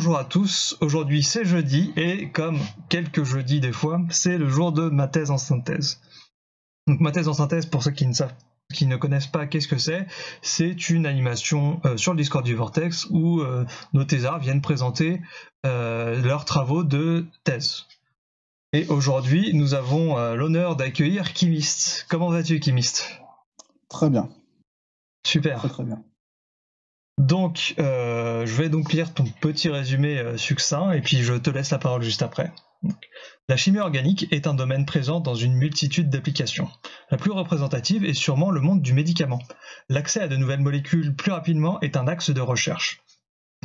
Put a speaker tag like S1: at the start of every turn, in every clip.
S1: bonjour à tous. Aujourd'hui c'est jeudi et comme quelques jeudis des fois, c'est le jour de ma thèse en synthèse. Donc ma thèse en synthèse, pour ceux qui ne savent qui ne connaissent pas qu'est-ce que c'est, c'est une animation euh, sur le Discord du Vortex où euh, nos thésards viennent présenter euh, leurs travaux de thèse. Et aujourd'hui, nous avons l'honneur d'accueillir Kimist. Comment vas-tu, Kimist
S2: Très bien.
S1: Super.
S2: Très très bien.
S1: Donc, je vais donc lire ton petit résumé succinct et puis je te laisse la parole juste après. La chimie organique est un domaine présent dans une multitude d'applications. La plus représentative est sûrement le monde du médicament. L'accès à de nouvelles molécules plus rapidement est un axe de recherche.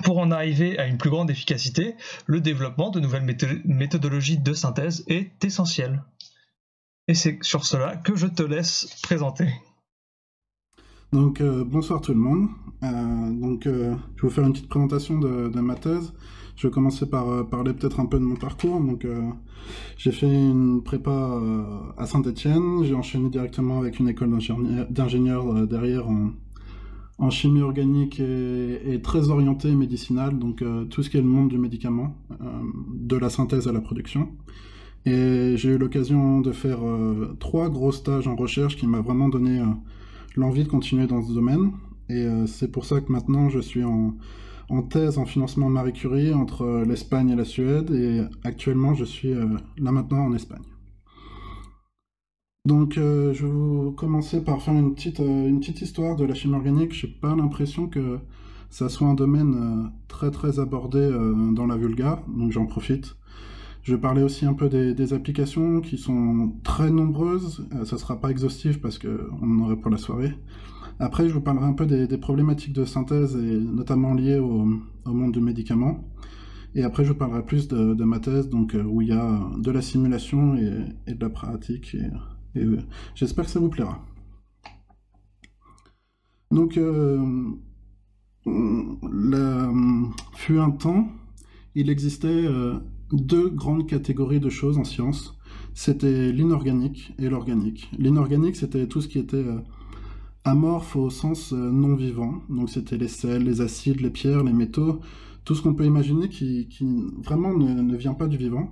S1: Pour en arriver à une plus grande efficacité, le développement de nouvelles méthodologies de synthèse est essentiel. Et c'est sur cela que je te laisse présenter.
S2: Donc euh, bonsoir tout le monde. Euh, donc euh, je vais vous faire une petite présentation de, ma thèse. Je vais commencer par parler peut-être un peu de mon parcours. Donc, j'ai fait une prépa à Saint-Étienne. J'ai enchaîné directement avec une école d'ingénieur derrière en, chimie organique et, très orientée médicinale. Donc, tout ce qui est le monde du médicament, de la synthèse à la production. Et j'ai eu l'occasion de faire trois gros stages en recherche qui m'a vraiment donné l'envie de continuer dans ce domaine. Et c'est pour ça que maintenant je suis en, thèse en financement Marie Curie entre euh, l'Espagne et la Suède, et actuellement je suis euh, là maintenant en Espagne. Donc euh, je vais vous commencer par faire une petite, une petite histoire de la chimie organique. Je n'ai pas l'impression que ça soit un domaine très très abordé dans la vulga, donc j'en profite. Je vais parler aussi un peu des, applications qui sont très nombreuses. ça ne sera pas exhaustif parce qu'on en aurait pour la soirée. Après, je vous parlerai un peu des, problématiques de synthèse, et notamment liées au, monde du médicament. Et après, je vous parlerai plus de, ma thèse, donc, euh, où il y a de la simulation et, de la pratique. Euh, j'espère que ça vous plaira. Donc, euh, fut un temps, il existait deux grandes catégories de choses en science. C'était l'inorganique et l'organique. L'inorganique, c'était tout ce qui était amorphe au sens euh, non vivant. Donc c'était les sels, les acides, les pierres, les métaux, tout ce qu'on peut imaginer qui, vraiment ne, vient pas du vivant.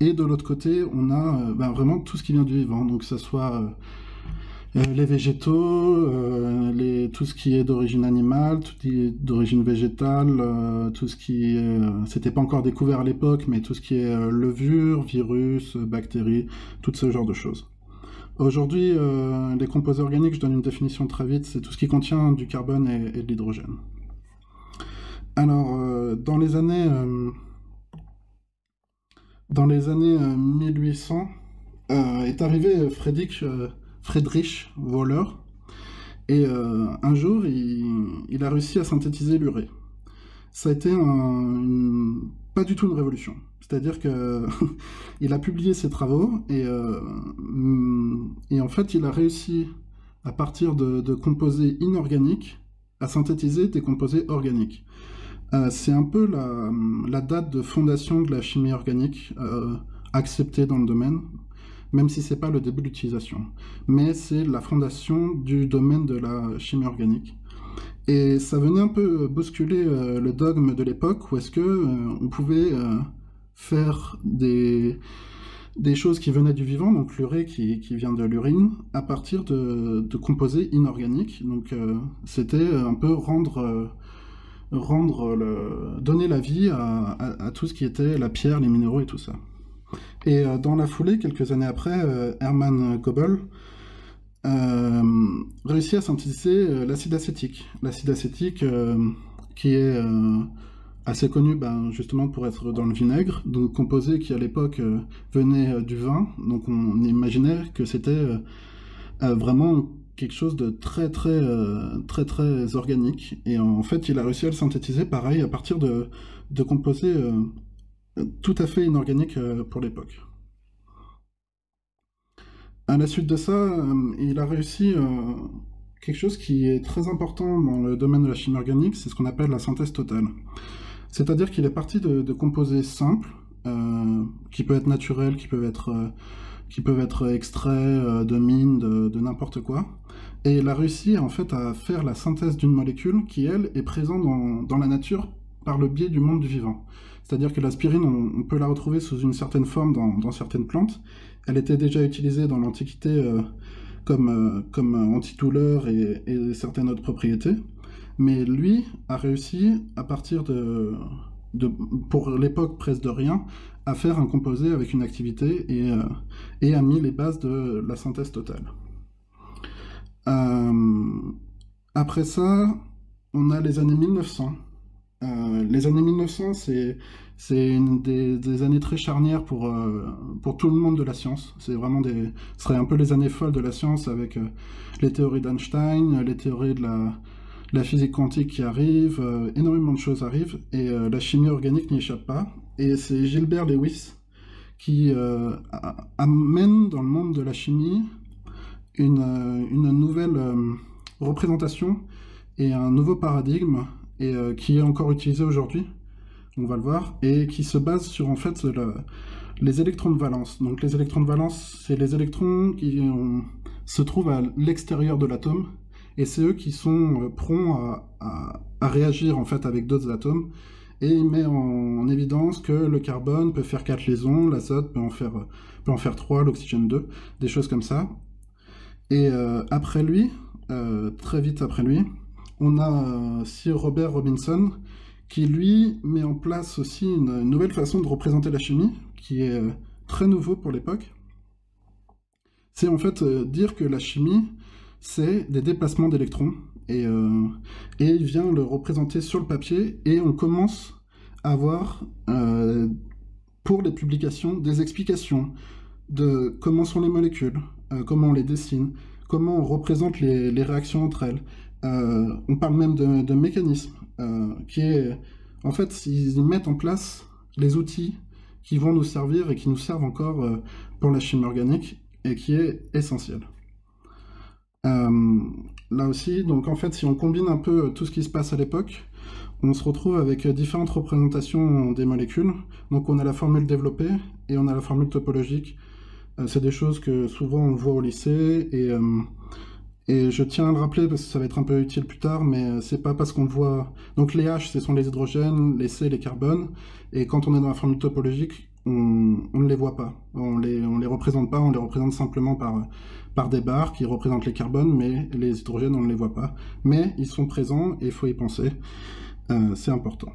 S2: Et de l'autre côté, on a euh, ben, vraiment tout ce qui vient du vivant. Donc que ce soit euh, les végétaux, les, tout ce qui est d'origine animale, tout ce qui est d'origine végétale, tout ce qui c'était pas encore découvert à l'époque, mais tout ce qui est levure, virus, bactéries, tout ce genre de choses. Aujourd'hui, euh, les composés organiques, je donne une définition très vite, c'est tout ce qui contient du carbone et, de l'hydrogène. Alors, euh, dans les années, euh, dans les années 1800, est arrivé Friedrich, Friedrich Wöhler, et un jour, il, a réussi à synthétiser l'urée. Ça a été pas du tout une révolution. C'est-à-dire qu'il a publié ses travaux euh, et, en fait il a réussi à partir de, composés inorganiques à synthétiser des composés organiques. Euh, c'est un peu la, date de fondation de la chimie organique euh, acceptée dans le domaine, même si c'est pas le début d'utilisation. Mais c'est la fondation du domaine de la chimie organique. Et ça venait un peu bousculer le dogme de l'époque où est-ce que on pouvait faire des, des choses qui venaient du vivant, donc l'urée qui, qui, vient de l'urine, à partir de, de, composés inorganiques. Donc euh, c'était un peu rendre, euh, rendre le, donner la vie à, tout ce qui était la pierre, les minéraux et tout ça. Et euh, dans la foulée, quelques années après, Hermann Goebel réussit à synthétiser l'acide acétique. L'acide acétique qui est assez connu ben, justement pour être dans le vinaigre, donc composé qui à l'époque euh, venait euh, du vin, donc on imaginait que c'était euh, vraiment quelque chose de très très très très organique et en fait il a réussi à le synthétiser pareil à partir de, de composés tout à fait inorganiques pour l'époque. À la suite de ça, il a réussi quelque chose qui est très important dans le domaine de la chimie organique, c'est ce qu'on appelle la synthèse totale. C'est-à-dire qu'il est parti de, composés simples, euh, qui peuvent être naturels, qui peuvent être, euh, extraits euh, de mines, de, n'importe quoi. Et il a réussi en fait à faire la synthèse d'une molécule qui, elle, est présente dans, la nature par le biais du monde du vivant. C'est-à-dire que l'aspirine, on, peut la retrouver sous une certaine forme dans, certaines plantes. Elle était déjà utilisée dans l'Antiquité comme, comme antidouleur et, et certaines autres propriétés. Mais lui a réussi, à partir de, pour l'époque presque de rien, à faire un composé avec une activité et, euh, a mis les bases de la synthèse totale. Euh, après ça, on a les années 1900. Euh, les années 1900, c'est des, années très charnières pour, pour tout le monde de la science. C'est vraiment ce serait un peu les années folles de la science avec les théories d'Einstein, les théories de la, physique quantique qui arrive, euh, énormément de choses arrivent, et euh, la chimie organique n'y échappe pas. Et c'est Gilbert Lewis qui euh, amène dans le monde de la chimie une nouvelle représentation et un nouveau paradigme, et qui est encore utilisé aujourd'hui, on va le voir, et qui se base sur en fait les électrons de valence. Donc les électrons de valence, c'est les électrons qui se trouvent à l'extérieur de l'atome et c'est eux qui sont euh, à, réagir en fait avec d'autres atomes, et il met en, évidence que le carbone peut faire 4 liaisons, l'azote peut en faire peut en faire 3, l'oxygène 2, des choses comme ça. Et euh, après lui, euh, très vite après lui, on a Sir Robert Robinson qui lui met en place aussi une, nouvelle façon de représenter la chimie, qui est très nouveau pour l'époque. C'est en fait dire que la chimie, c'est des déplacements d'électrons. Euh, et, il vient le représenter sur le papier et on commence à avoir euh, pour les publications des explications de comment sont les molécules, euh, comment on les dessine, comment on représente les, réactions entre elles. On parle même de, de mécanisme qui est en fait ils mettent en place les outils qui vont nous servir et qui nous servent encore pour la chimie organique et qui est essentiel. Euh, là aussi, donc en fait, si on combine un peu euh, tout ce qui se passe à l'époque, on se retrouve avec euh, différentes représentations des molécules. Donc on a la formule développée et on a la formule topologique. c'est des choses que souvent on voit au lycée et, et je tiens à le rappeler parce que ça va être un peu utile plus tard, mais c'est pas parce qu'on voit. Donc les H, ce sont les hydrogènes, les C, les carbones, et quand on est dans la formule topologique, on, ne les voit pas, on les, les représente pas, on les représente simplement par, par des barres qui représentent les carbones, mais les hydrogènes, on ne les voit pas. Mais ils sont présents et il faut y penser, euh, c'est important.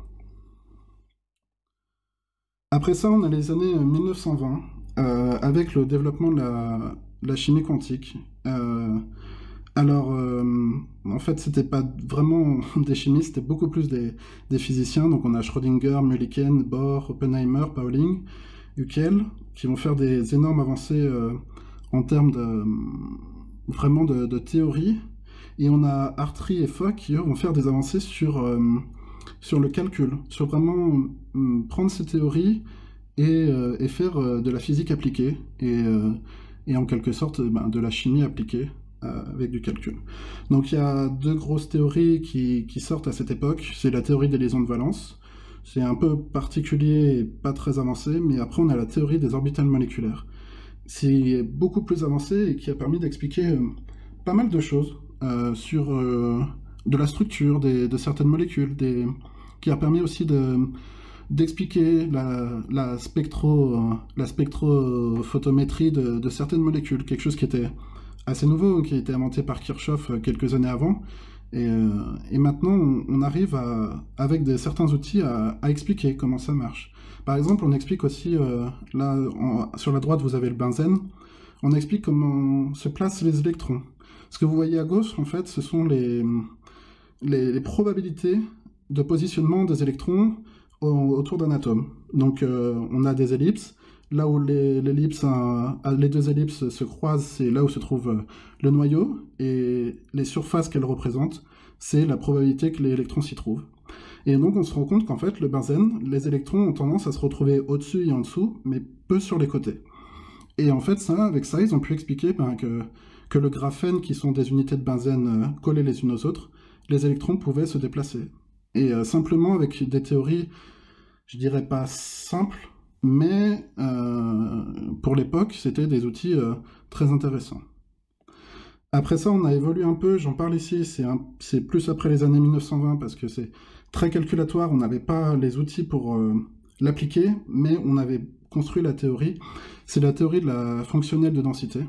S2: Après ça, on a les années 1920, euh, avec le développement de la, chimie quantique. Euh, alors, en fait, c'était pas vraiment des chimistes, c'était beaucoup plus des, physiciens. Donc, on a Schrödinger, Mulliken, Bohr, Oppenheimer, Pauling, Huckel, qui vont faire des énormes avancées en termes de vraiment de, théorie. Et on a Hartree et Fock qui vont faire des avancées sur, euh, le calcul, sur vraiment euh, prendre ces théories et, euh, faire de la physique appliquée et, et en quelque sorte ben, de la chimie appliquée avec du calcul. Donc il y a deux grosses théories qui, sortent à cette époque. C'est la théorie des liaisons de valence. C'est un peu particulier et pas très avancé, mais après on a la théorie des orbitales moléculaires c'est beaucoup plus avancé et qui a permis d'expliquer euh, pas mal de choses euh, sur euh, de la structure de certaines molécules, qui a permis aussi d'expliquer la, spectro, la spectrophotométrie de, certaines molécules, quelque chose qui était assez nouveau, qui a été inventé par Kirchhoff quelques années avant. Et, maintenant, on, arrive avec certains outils à expliquer comment ça marche. Par exemple, on explique aussi, euh, là, sur la droite, vous avez le benzène. On explique comment se placent les électrons. Ce que vous voyez à gauche, en fait, ce sont les, les, probabilités de positionnement des électrons autour d'un atome. Donc, euh, on a des ellipses. Là où les, les deux ellipses se croisent, c'est là où se trouve euh, le noyau. Et les surfaces qu'elles représentent, c'est la probabilité que les électrons s'y trouvent. Et donc on se rend compte qu'en fait, le benzène, les électrons ont tendance à se retrouver au-dessus et en dessous, mais peu sur les côtés. Et en fait, ça, avec ça, ils ont pu expliquer ben, que, que le graphène, qui sont des unités de benzène euh, collées les unes aux autres, les électrons pouvaient se déplacer. Et euh, simplement avec des théories, je dirais pas simples, mais euh, pour l'époque, c'était des outils très intéressants. Après ça, on a évolué un peu, j'en parle ici, c'est plus après les années 1920 parce que c'est très calculatoire, on n'avait pas les outils pour l'appliquer, mais on avait construit la théorie. C'est la théorie de la fonctionnelle de densité.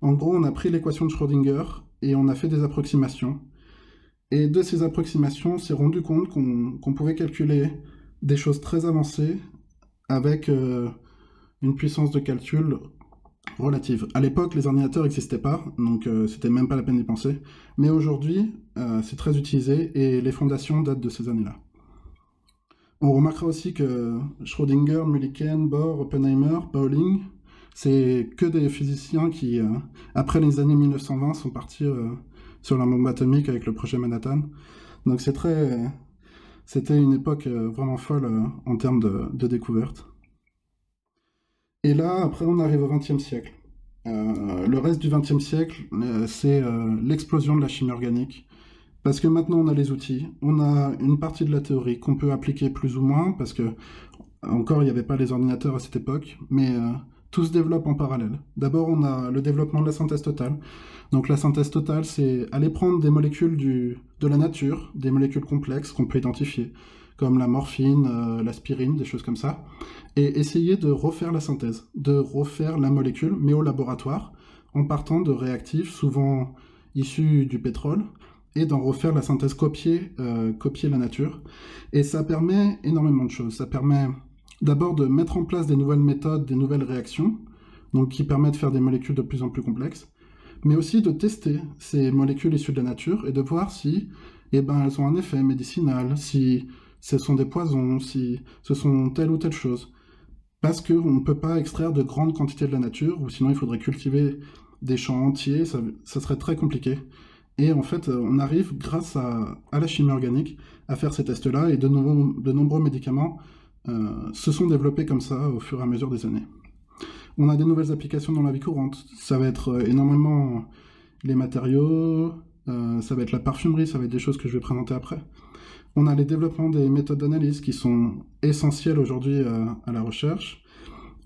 S2: En gros, on a pris l'équation de Schrödinger et on a fait des approximations. Et de ces approximations, on s'est rendu compte qu'on pouvait calculer des choses très avancées avec euh, une puissance de calcul relative. À l'époque, les ordinateurs n'existaient pas, donc euh, c'était même pas la peine d'y penser. Mais aujourd'hui, euh, c'est très utilisé et les fondations datent de ces années-là. On remarquera aussi que Schrödinger, Mulliken, Bohr, Oppenheimer, Pauling, c'est que des physiciens qui, après les années 1920, sont partis sur la bombe atomique avec le projet Manhattan. Donc c'est très, c'était une époque euh, vraiment folle euh, en termes de, de découverte. Et là, après, on arrive au XXe siècle. Euh, le reste du XXe siècle, c'est l'explosion de la chimie organique. Parce que maintenant, on a les outils, on a une partie de la théorie qu'on peut appliquer plus ou moins, parce que, encore, il n'y avait pas les ordinateurs à cette époque, mais tout se développe en parallèle. D'abord, on a le développement de la synthèse totale. Donc la synthèse totale, c'est aller prendre des molécules de la nature, des molécules complexes qu'on peut identifier, comme la morphine, euh, l'aspirine, des choses comme ça, et essayer de refaire la synthèse, de refaire la molécule, mais au laboratoire, en partant de réactifs souvent issus du pétrole, et d'en refaire la synthèse copier, euh, copier la nature. Et ça permet énormément de choses. Ça permet d'abord de mettre en place des nouvelles méthodes, des nouvelles réactions, donc qui permettent de faire des molécules de plus en plus complexes, mais aussi de tester ces molécules issues de la nature et de voir si eh ben, elles ont un effet médicinal, si ce sont des poisons, si ce sont telle ou telle chose. Parce qu'on ne peut pas extraire de grandes quantités de la nature, ou sinon il faudrait cultiver des champs entiers, ça, serait très compliqué. Et en fait, on arrive, grâce à, la chimie organique, à faire ces tests-là, et de, nombreux médicaments euh, se sont développés comme ça au fur et à mesure des années. On a des nouvelles applications dans la vie courante. Ça va être euh, énormément les matériaux, euh, ça va être la parfumerie, ça va être des choses que je vais présenter après. On a les développements des méthodes d'analyse qui sont essentielles aujourd'hui à, la recherche.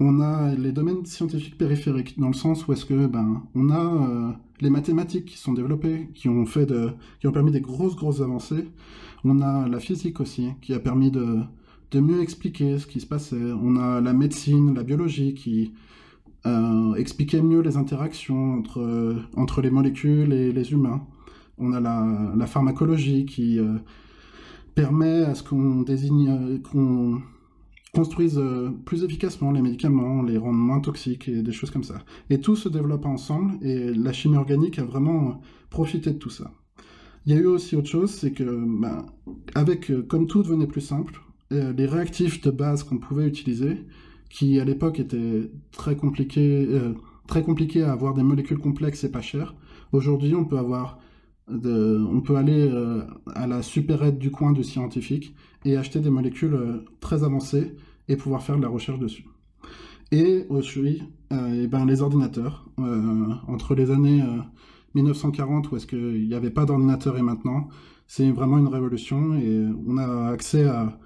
S2: On a les domaines scientifiques périphériques, dans le sens où est-ce que ben on a les mathématiques qui sont développées, qui ont fait de, qui ont permis des grosses grosses avancées. On a la physique aussi, qui a permis de, de mieux expliquer ce qui se passait. On a la médecine, la biologie qui euh, expliquait mieux les interactions entre, entre les molécules et les humains. On a la, pharmacologie qui euh, permet à ce qu'on désigne, qu'on construise euh, plus efficacement les médicaments, les rendre moins toxiques et des choses comme ça. Et tout se développe ensemble et la chimie organique a vraiment profité de tout ça. Il y a eu aussi autre chose, c'est que, ben, avec, comme tout devenait plus simple, euh, les réactifs de base qu'on pouvait utiliser, qui à l'époque étaient très compliqués, euh, très compliqués à avoir des molécules complexes et pas chères. Aujourd'hui, on peut avoir on peut aller euh, à la supérette du coin du scientifique et acheter des molécules très avancées et pouvoir faire de la recherche dessus. Et aussi, et ben, les ordinateurs. entre les années 1940, où est-ce qu'il n'y avait pas d'ordinateur et maintenant, c'est vraiment une révolution et on a accès à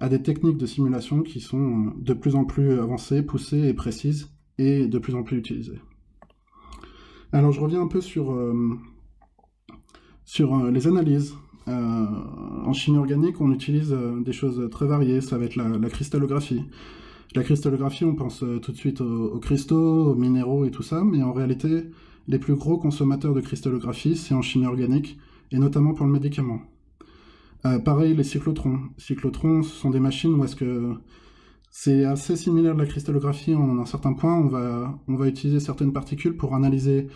S2: à des techniques de simulation qui sont de plus en plus avancées, poussées et précises, et de plus en plus utilisées. Alors je reviens un peu sur, euh, sur euh, les analyses. Euh, en chimie organique, on utilise des choses très variées, ça va être la, cristallographie. La cristallographie, on pense tout de suite aux, cristaux, aux minéraux et tout ça, mais en réalité, les plus gros consommateurs de cristallographie, c'est en chimie organique, et notamment pour le médicament. Euh, pareil, les cyclotrons. Cyclotrons, ce sont des machines où est-ce que c'est assez similaire à la cristallographie en un certain point. On va, on va utiliser certaines particules pour analyser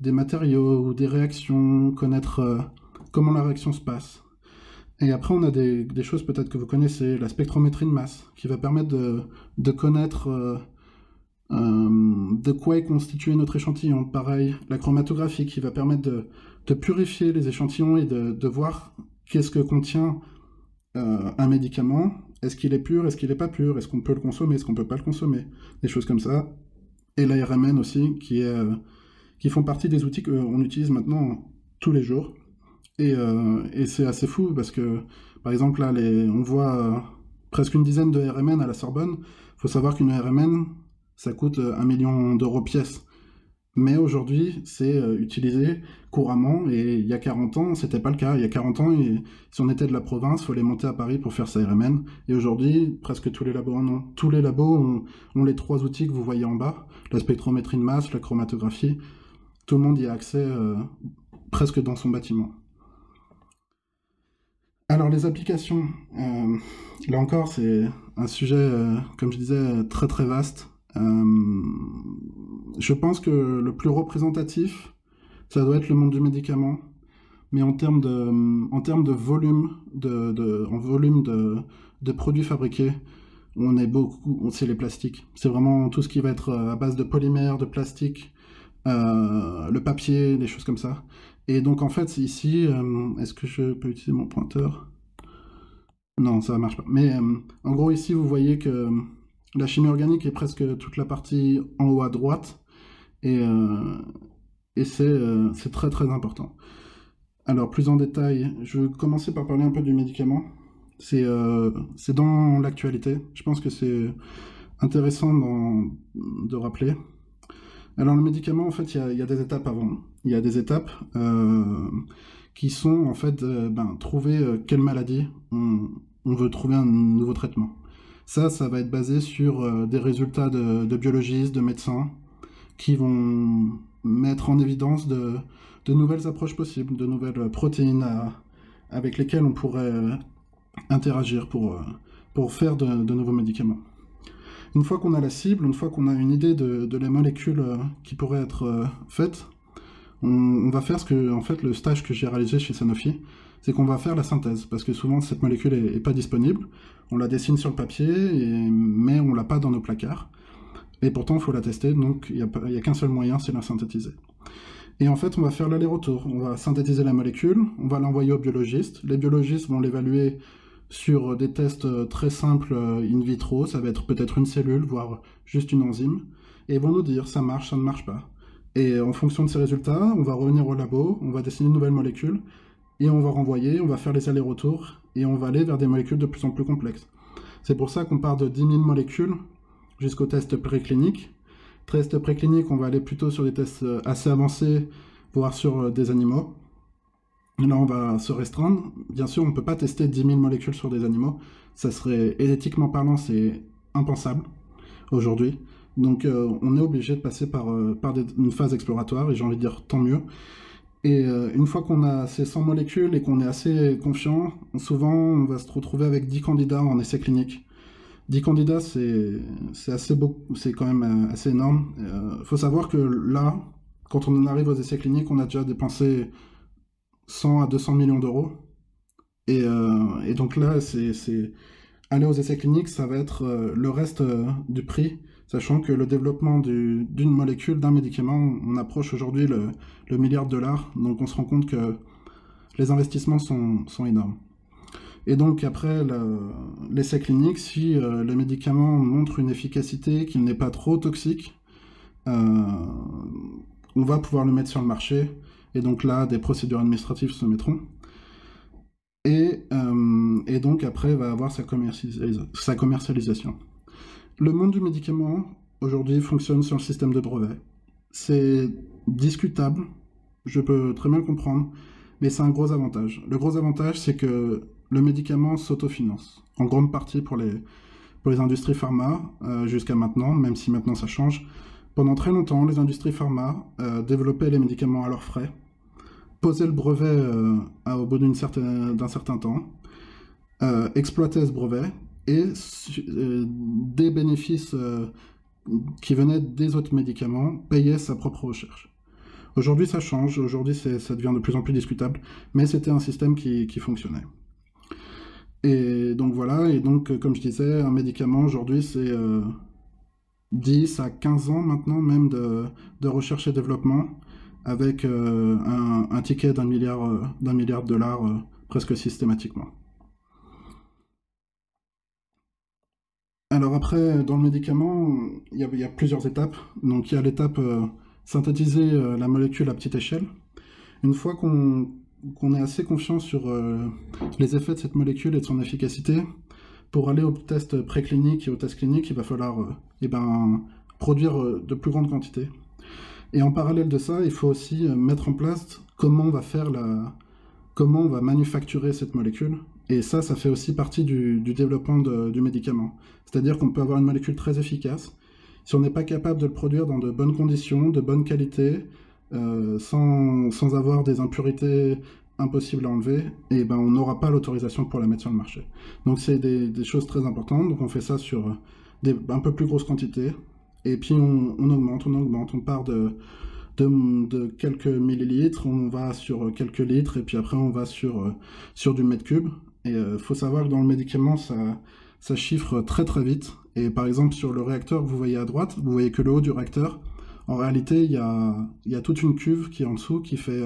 S2: des matériaux ou des réactions, connaître euh, comment la réaction se passe. Et après, on a des, choses peut-être que vous connaissez, la spectrométrie de masse, qui va permettre de, connaître euh, de quoi est constitué notre échantillon. Pareil, la chromatographie, qui va permettre de, purifier les échantillons et de, de voir qu'est-ce que contient euh, un médicament? Est-ce qu'il est pur? Est-ce qu'il n'est pas pur? Est-ce qu'on peut le consommer? Est-ce qu'on ne peut pas le consommer? Des choses comme ça. Et l'ARMN aussi, qui, est, euh, qui font partie des outils qu'on utilise maintenant tous les jours. Et, euh, et c'est assez fou parce que, par exemple, là, les, on voit presque une dizaine de RMN à la Sorbonne. Il faut savoir qu'une RMN, ça coûte un million d'euros pièce. Mais aujourd'hui, c'est euh, utilisé couramment et il y a 40 ans, c'était pas le cas. Il y a 40 ans, si on était de la province, il fallait monter à Paris pour faire sa RMN. Et aujourd'hui, presque tous les labos en ont. Tous les labos ont, les trois outils que vous voyez en bas la spectrométrie de masse, la chromatographie. Tout le monde y a accès euh, presque dans son bâtiment. Alors les applications, euh, là encore c'est un sujet, comme je disais, très très vaste. Euh, je pense que le plus représentatif, ça doit être le monde du médicament, mais en termes de, en termes de volume, de, en volume de, de, produits fabriqués, on est beaucoup, c'est les plastiques. C'est vraiment tout ce qui va être euh, à base de polymères, de plastique, euh, le papier, des choses comme ça. Et donc en fait ici, est-ce que je peux utiliser mon pointeur? Non, ça ne marche pas. Mais en gros ici, vous voyez que la chimie organique est presque toute la partie en haut à droite, et, euh, euh, c'est très très important. Alors plus en détail, je vais commencer par parler un peu du médicament. C'est euh, dans l'actualité. Je pense que c'est intéressant de rappeler. Alors le médicament, en fait, il y, a des étapes avant. Il y a des étapes qui sont en fait ben, trouver quelle maladie on veut trouver un nouveau traitement. Ça, ça va être basé sur euh, des résultats de, biologistes, de médecins, qui vont mettre en évidence de, nouvelles approches possibles, de nouvelles protéines avec lesquelles on pourrait euh, interagir pour, euh, pour faire de, nouveaux médicaments. Une fois qu'on a la cible, une fois qu'on a une idée de, de les molécules qui pourraient être faites, on, va faire ce que, en fait, le stage que j'ai réalisé chez Sanofi, c'est qu'on va faire la synthèse, parce que souvent cette molécule n'est pas disponible. On la dessine sur le papier, mais on l'a pas dans nos placards. Et pourtant, il faut la tester, donc il n'y a, qu'un seul moyen, c'est la synthétiser. Et en fait, on va faire l'aller-retour. On va synthétiser la molécule, on va l'envoyer aux biologistes. Les biologistes vont l'évaluer sur des tests très simples in vitro. Ça va être peut-être une cellule, voire juste une enzyme. Et ils vont nous dire ça marche, ça ne marche pas. Et en fonction de ces résultats, on va revenir au labo, on va dessiner une nouvelle molécule, et on va renvoyer, on va faire les allers-retours, et on va aller vers des molécules de plus en plus complexes. C'est pour ça qu'on part de 10 000 molécules jusqu'au test préclinique. Test préclinique, on va aller plutôt sur des tests euh, assez avancés, voire sur euh, des animaux. là, on va se restreindre. Bien sûr, on ne peut pas tester 10 000 molécules sur des animaux. Ça serait, éthiquement parlant, c'est impensable aujourd'hui. Donc, euh, on est obligé de passer par, par une phase exploratoire, et j'ai envie de dire tant mieux. Et euh, une fois qu'on a ces 100 molécules et qu'on est assez confiant, souvent on va se retrouver avec 10 candidats en essai clinique. 10 candidats, c'est assez beau, c'est quand même euh, assez énorme. Il euh, faut savoir que là, quand on en arrive aux essais cliniques, on a déjà dépensé 100 à 200 millions d'euros. Et, et, donc là, c'est aller aux essais cliniques, ça va être le reste du prix sachant que le développement d'une molécule, d'un médicament, on approche aujourd'hui le, milliard de dollars, donc on se rend compte que les investissements sont, énormes. Et donc après l'essai clinique, si euh, le médicament montre une efficacité, qu'il n'est pas trop toxique, euh, on va pouvoir le mettre sur le marché, et donc là, des procédures administratives se mettront. Et, euh, donc après, va avoir sa commercialisation. Le monde du médicament, aujourd'hui, fonctionne sur le système de brevet. C'est discutable, je peux très bien le comprendre, mais c'est un gros avantage. Le gros avantage, c'est que le médicament s'autofinance, en grande partie pour les, pour les industries pharma, euh, jusqu'à maintenant, même si maintenant ça change. Pendant très longtemps, les industries pharma euh, développaient les médicaments à leurs frais, posaient le brevet euh, au bout d'un certain, certain, temps, exploitaient ce brevet, et euh, des bénéfices euh, qui venaient des autres médicaments payaient sa propre recherche. Aujourd'hui, ça change. Aujourd'hui, ça devient de plus en plus discutable. Mais c'était un système qui, fonctionnait. Et donc voilà. Et donc, comme je disais, un médicament aujourd'hui, c'est 10 euh, à 15 ans maintenant même de, recherche et développement avec un, un, ticket d'un milliard, d'un milliard de dollars presque systématiquement. Alors après, dans le médicament, il y, a, plusieurs étapes. Donc il y a l'étape euh, synthétiser euh, la molécule à petite échelle. Une fois qu'on est assez confiant sur euh, les effets de cette molécule et de son efficacité, pour aller au test préclinique et au test clinique, il va falloir eh ben, produire de plus grandes quantités. Et en parallèle de ça, il faut aussi mettre en place comment on va faire la, comment on va manufacturer cette molécule. Et ça, ça fait aussi partie du, développement du médicament. C'est-à-dire qu'on peut avoir une molécule très efficace. Si on n'est pas capable de le produire dans de bonnes conditions, de bonne qualité, euh, sans, sans, avoir des impurités impossibles à enlever, et eh ben on n'aura pas l'autorisation pour la mettre sur le marché. Donc c'est des, choses très importantes. Donc on fait ça sur des un peu plus grosses quantités. Et puis on, augmente, on augmente, on part de de, quelques millilitres, on va sur quelques litres, et puis après on va sur, euh, sur du mètre cube. Et il euh, faut savoir que dans le médicament, ça, chiffre très très vite. Et par exemple, sur le réacteur que vous voyez à droite, vous voyez que le haut du réacteur. En réalité, il y a, toute une cuve qui est en dessous, qui fait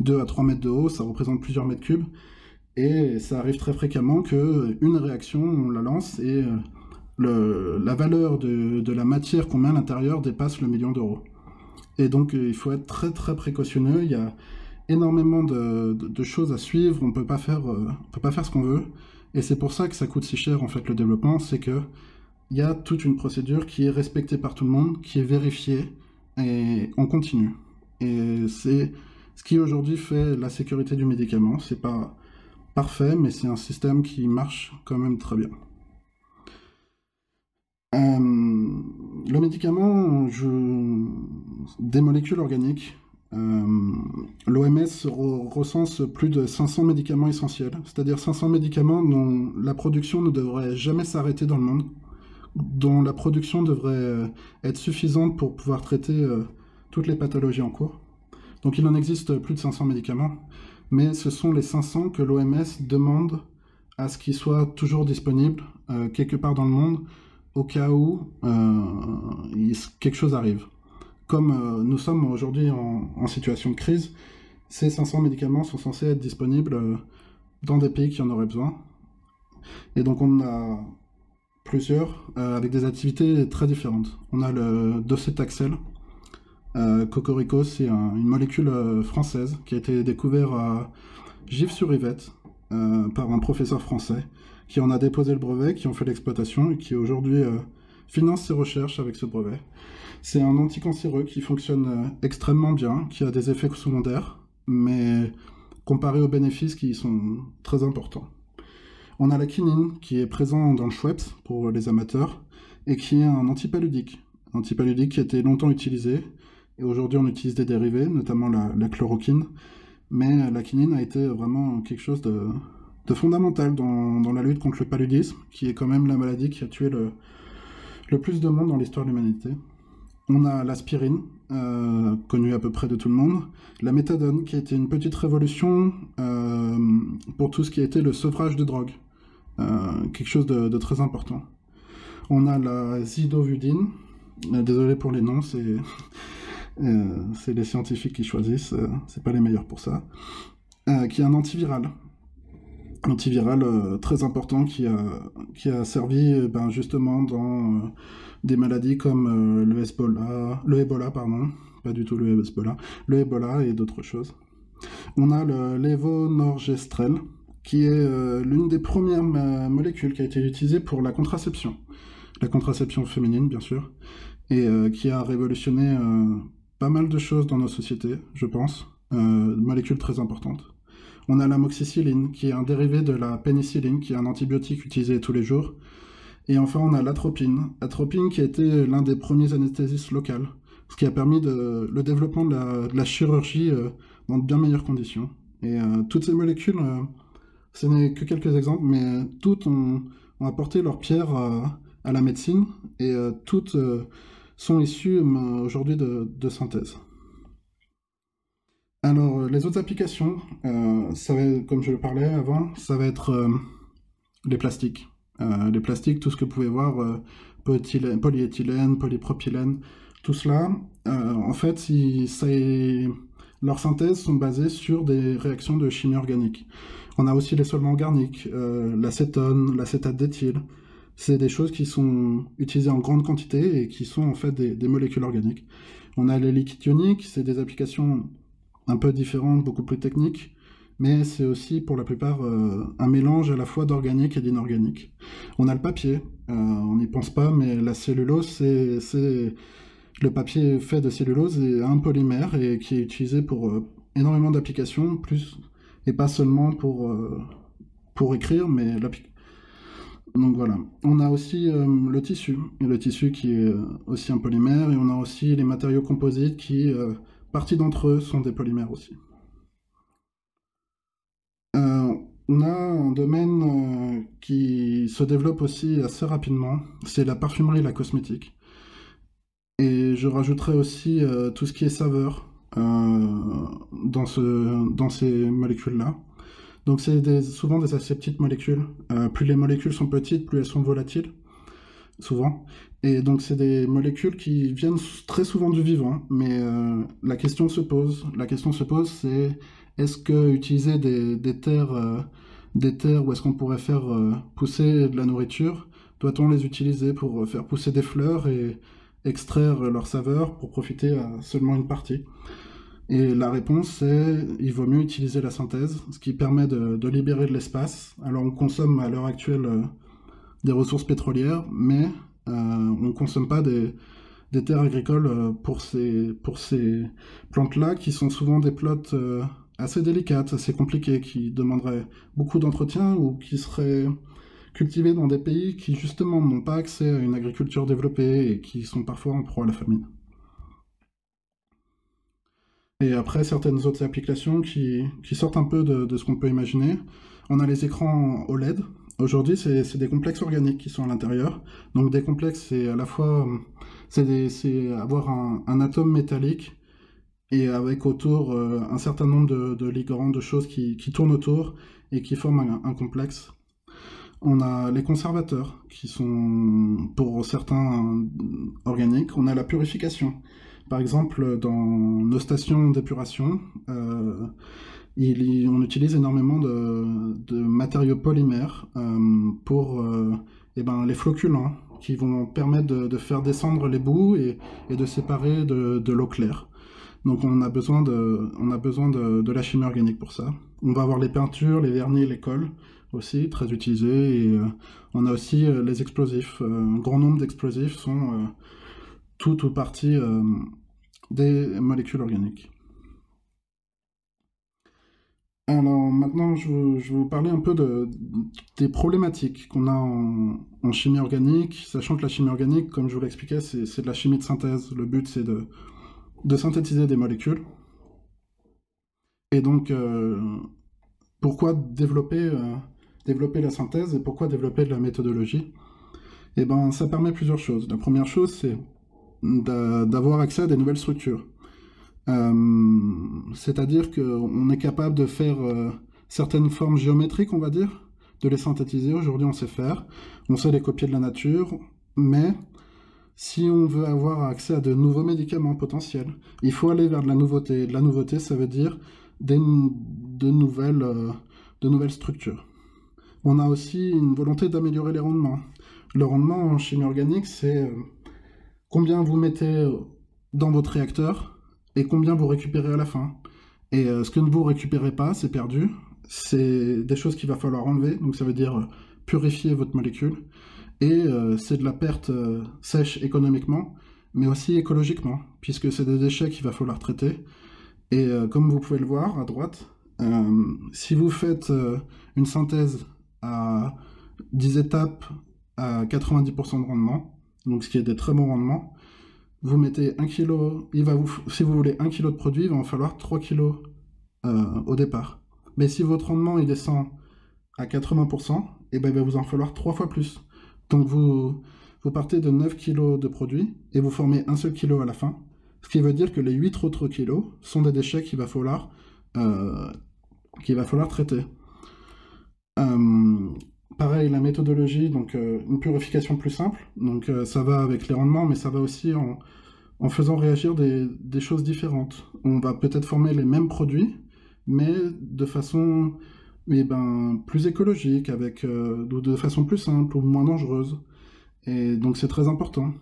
S2: 2 euh, à 3 mètres de haut, ça représente plusieurs mètres cubes. Et ça arrive très fréquemment qu'une réaction, on la lance et le, la valeur de, de la matière qu'on met à l'intérieur dépasse le million d'euros. Et donc, euh, il faut être très très précautionneux. Il y a énormément de, choses à suivre. On peut pas faire, euh, peut pas faire ce qu'on veut. Et c'est pour ça que ça coûte si cher en fait le développement, c'est que il y a toute une procédure qui est respectée par tout le monde, qui est vérifiée, et on continue. Et c'est ce qui aujourd'hui fait la sécurité du médicament. C'est pas parfait, mais c'est un système qui marche quand même très bien. Euh, le médicament je... des molécules organiques. Euh, L'OMS recense plus de 500 médicaments essentiels, c'est-à-dire 500 médicaments dont la production ne devrait jamais s'arrêter dans le monde, dont la production devrait euh, être suffisante pour pouvoir traiter toutes les pathologies en cours. Donc il en existe plus de 500 médicaments, mais ce sont les 500 que l'OMS demande à ce qu'ils soient toujours disponibles quelque part dans le monde au cas où euh, quelque chose arrive. Comme euh, nous sommes aujourd'hui en, situation de crise, ces 500 médicaments sont censés être disponibles euh, dans des pays qui en auraient besoin. Et donc on a plusieurs avec des activités très différentes. On a le docetaxel. Cocorico, c'est une molécule française qui a été découverte à Gif-sur-Yvette par un professeur français qui en a déposé le brevet, qui ont fait l'exploitation et qui aujourd'hui euh, finance ses recherches avec ce brevet. C'est un anticancéreux qui fonctionne euh, extrêmement bien, qui a des effets secondaires, mais comparé aux bénéfices qui sont très importants. On a la quinine qui est présent dans le Schweppes pour les amateurs et qui est un antipaludique. Un antipaludique qui a été longtemps utilisé et aujourd'hui on utilise des dérivés, notamment la, chloroquine. Mais la quinine a été vraiment quelque chose de fondamental dans, la lutte contre le paludisme, qui est quand même la maladie qui a tué le, le plus de monde dans l'histoire de l'humanité. On a l'aspirine, euh, connue à peu près de tout le monde. La méthadone, qui a été une petite révolution euh, pour tout ce qui a été le sevrage de drogue. Euh, quelque chose de, très important. On a la zidovudine. désolé pour les noms, c'est c'est les scientifiques qui choisissent, c'est pas les meilleurs pour ça. qui est un antiviral antiviral euh, très important qui a, qui a servi euh, ben, justement dans euh, des maladies comme le Ebola, le Ebola pardon, pas du tout le Ebola, le Ebola et d'autres choses. On a le levonorgestrel qui est l'une des premières molécules qui a été utilisée pour la contraception, la contraception féminine bien sûr, et qui a révolutionné pas mal de choses dans nos sociétés, je pense, molécule très importante. On a l'amoxicilline, qui est un dérivé de la pénicilline, qui est un antibiotique utilisé tous les jours. Et enfin, on a l'atropine. Atropine qui a été l'un des premiers anesthésistes locaux, ce qui a permis le développement de la, chirurgie euh, dans de bien meilleures conditions. Et euh, toutes ces molécules, euh, ce n'est que quelques exemples, mais toutes ont, apporté leur pierre à la médecine et toutes sont issues aujourd'hui de synthèse. Alors, euh, les autres applications, euh, ça comme je le parlais avant, ça va être euh, les plastiques. les plastiques, tout ce que vous pouvez voir, polyéthylène, polypropylène, tout cela, en fait, ça leurs synthèses sont basées sur des réactions de chimie organique. On a aussi les solvants organiques, l'acétone, l'acétate d'éthyle. C'est des choses qui sont utilisées en grande quantité et qui sont en fait des, des molécules organiques. On a les liquides ioniques, c'est des applications un peu différente, beaucoup plus technique, mais c'est aussi pour la plupart euh, un mélange à la fois d'organique et d'inorganique. On a le papier, euh, on n'y pense pas, mais la cellulose, c'est Le papier fait de cellulose est un polymère et qui est utilisé pour énormément d'applications, et pas seulement pour, écrire, mais donc voilà. On a aussi le tissu, le tissu qui est aussi un polymère, et on a aussi les matériaux composites qui, partie d'entre eux, sont des polymères aussi. On a un domaine euh, qui se développe aussi assez rapidement, c'est la parfumerie et la cosmétique. Et je rajouterai aussi euh, tout ce qui est saveur euh, dans ces molécules-là. Donc c'est souvent des assez petites molécules. plus les molécules sont petites, plus elles sont volatiles, souvent. Et donc c'est des molécules qui viennent très souvent du vivant, mais la question se pose. La question se pose, c'est est-ce que utiliser des, terres, euh, des terres où est-ce qu'on pourrait faire euh, pousser de la nourriture, doit-on les utiliser pour euh, faire pousser des fleurs et extraire leur saveur pour profiter à seulement une partie? Et la réponse c'est il vaut mieux utiliser la synthèse, ce qui permet de, libérer de l'espace. Alors on consomme à l'heure actuelle des ressources pétrolières, mais on ne consomme pas des, terres agricoles pour ces, pour ces plantes-là, qui sont souvent des plots assez délicate, assez compliquée, qui demanderait beaucoup d'entretien ou qui serait cultivée dans des pays qui justement n'ont pas accès à une agriculture développée et qui sont parfois en proie à la famine. Et après, certaines autres applications qui, sortent un peu de, ce qu'on peut imaginer. On a les écrans OLED. Aujourd'hui, c'est des complexes organiques qui sont à l'intérieur. Donc des complexes, c'est à la fois c'est avoir un atome métallique et avec autour euh, un certain nombre de, ligands, de choses qui, tournent autour et qui forment un, complexe. On a les conservateurs, qui sont pour certains organiques. On a la purification. Par exemple, dans nos stations d'épuration, euh, on utilise énormément de, matériaux polymères euh, pour eh ben, les flocculants, qui vont permettre de, faire descendre les bouts et, de séparer de l'eau claire. Donc on a besoin de, la chimie organique pour ça. On va avoir les peintures, les vernis, les cols aussi, très utilisés. Et euh, on a aussi euh, les explosifs. Euh, un grand nombre d'explosifs sont tout ou partie des molécules organiques. Alors maintenant, je, vais vous parler un peu de, des problématiques qu'on a en, chimie organique, sachant que la chimie organique, comme je vous l'expliquais, c'est de la chimie de synthèse. Le but, c'est de synthétiser des molécules. Et donc, euh, pourquoi développer, euh, développer la synthèse et pourquoi développer de la méthodologie? Eh ben, ça permet plusieurs choses. La première chose, c'est d'avoir accès à des nouvelles structures. Euh, c'est-à-dire qu'on est capable de faire certaines formes géométriques, on va dire, de les synthétiser. Aujourd'hui, on sait faire. On sait les copier de la nature, mais si on veut avoir accès à de nouveaux médicaments potentiels, il faut aller vers de la nouveauté. De la nouveauté, ça veut dire des, de, nouvelles, euh, de nouvelles structures. On a aussi une volonté d'améliorer les rendements. Le rendement en chimie organique, c'est euh, combien vous mettez dans votre réacteur et combien vous récupérez à la fin? Et euh, ce que ne vous récupérez pas, c'est perdu. C'est des choses qu'il va falloir enlever. Donc ça veut dire purifier votre molécule et euh, c'est de la perte euh, sèche économiquement, mais aussi écologiquement, puisque c'est des déchets qu'il va falloir traiter. Et euh, comme vous pouvez le voir à droite, si vous faites une synthèse à 10 étapes à 90% de rendement, donc ce qui est des très bons rendements, vous mettez 1 kg, il va vous, si vous voulez 1 kg de produit, il va en falloir 3 kg au départ. Mais si votre rendement il descend à 80%, et eh ben, il va vous en falloir 3 fois plus. Donc vous, vous partez de 9 kg de produit et vous formez un seul kilo à la fin. Ce qui veut dire que les 8 autres kilos sont des déchets qu'il va falloir, euh, va falloir traiter. Euh, pareil, la méthodologie, donc euh, une purification plus simple. Donc ça va avec les rendements, mais ça va aussi en, faisant réagir des, choses différentes. On va peut-être former les mêmes produits, mais de façon eh ben, plus écologique, avec, euh, de, façon plus simple ou moins dangereuse. Et donc c'est très important.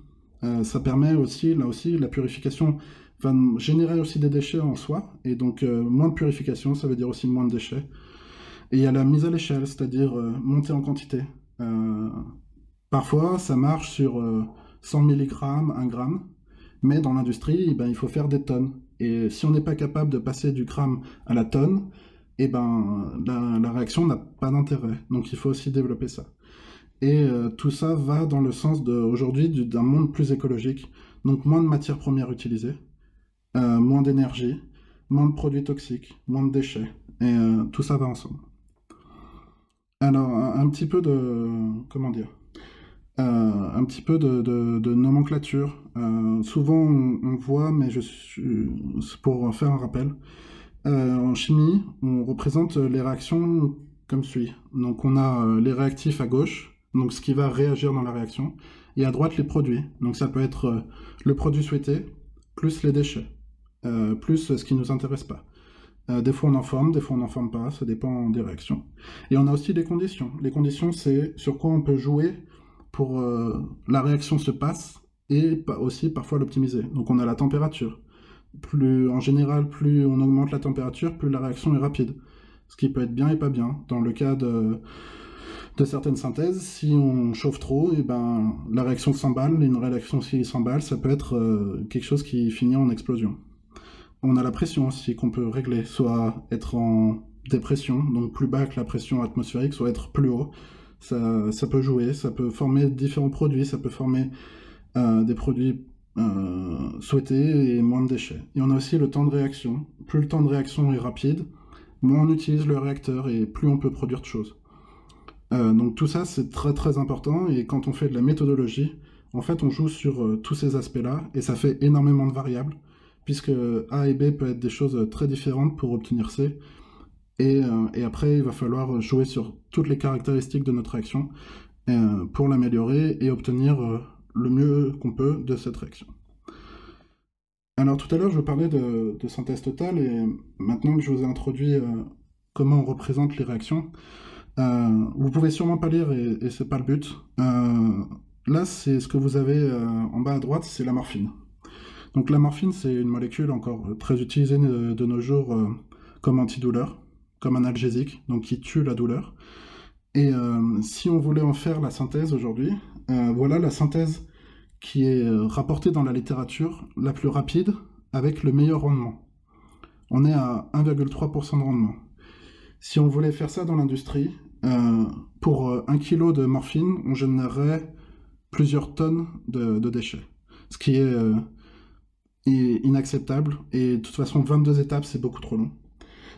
S2: Euh, ça permet aussi, là aussi, la purification va générer aussi des déchets en soi, et donc euh, moins de purification, ça veut dire aussi moins de déchets. Et il y a la mise à l'échelle, c'est-à-dire monter en quantité. parfois, ça marche sur 100 mg, 1 gramme, Mais dans l'industrie, eh ben, il faut faire des tonnes. Et si on n'est pas capable de passer du gramme à la tonne, eh ben, la, réaction n'a pas d'intérêt. Donc il faut aussi développer ça. Et euh, tout ça va dans le sens aujourd'hui d'un monde plus écologique. Donc moins de matières premières utilisées, euh, moins d'énergie, moins de produits toxiques, moins de déchets. Et euh, tout ça va ensemble. Alors, un, petit peu de... Comment dire un petit peu de, nomenclature. souvent, on, voit, mais je suis pour faire un rappel, euh, en chimie, on représente les réactions comme suit. Donc on a euh, les réactifs à gauche, donc ce qui va réagir dans la réaction, et à droite les produits. Donc ça peut être euh, le produit souhaité, plus les déchets, plus ce qui ne nous intéresse pas. Des fois on en forme, des fois on n'en forme pas, ça dépend des réactions. Et on a aussi les conditions. Les conditions, c'est sur quoi on peut jouer pour la réaction se passe et aussi parfois l'optimiser. Donc on a la température plus, en général, plus on augmente la température, plus la réaction est rapide. Ce qui peut être bien et pas bien. Dans le cas de, certaines synthèses, si on chauffe trop, et eh ben, la réaction s'emballe, une réaction s'emballe, ça peut être euh, quelque chose qui finit en explosion. On a la pression aussi qu'on peut régler, soit être en dépression, donc plus bas que la pression atmosphérique, soit être plus haut. Ça, ça peut jouer, ça peut former différents produits, ça peut former euh, des produits euh, souhaité et moins de déchets. Et on a aussi le temps de réaction. Plus le temps de réaction est rapide, moins on utilise le réacteur et plus on peut produire de choses. Euh, donc tout ça, c'est très très important. Et quand on fait de la méthodologie, en fait, on joue sur tous ces aspects-là et ça fait énormément de variables, puisque A et B peuvent être des choses très différentes pour obtenir C. Et, et après, il va falloir jouer sur toutes les caractéristiques de notre réaction pour l'améliorer et obtenir le mieux qu'on peut de cette réaction. Alors tout à l'heure, je vous parlais de, synthèse totale, et maintenant que je vous ai introduit euh, comment on représente les réactions, euh, vous pouvez sûrement pas lire, et, et c'est pas le but. Euh, là, c'est ce que vous avez en bas à droite, c'est la morphine. Donc la morphine, c'est une molécule encore très utilisée de, nos jours comme antidouleur, comme analgésique, donc qui tue la douleur. Et si on voulait en faire la synthèse aujourd'hui, euh, voilà la synthèse qui est euh, rapportée dans la littérature la plus rapide avec le meilleur rendement. On est à 1,3% de rendement. Si on voulait faire ça dans l'industrie, euh, pour un kilo de morphine, on générerait plusieurs tonnes de, déchets. Ce qui est, inacceptable. Et de toute façon, 22 étapes, c'est beaucoup trop long.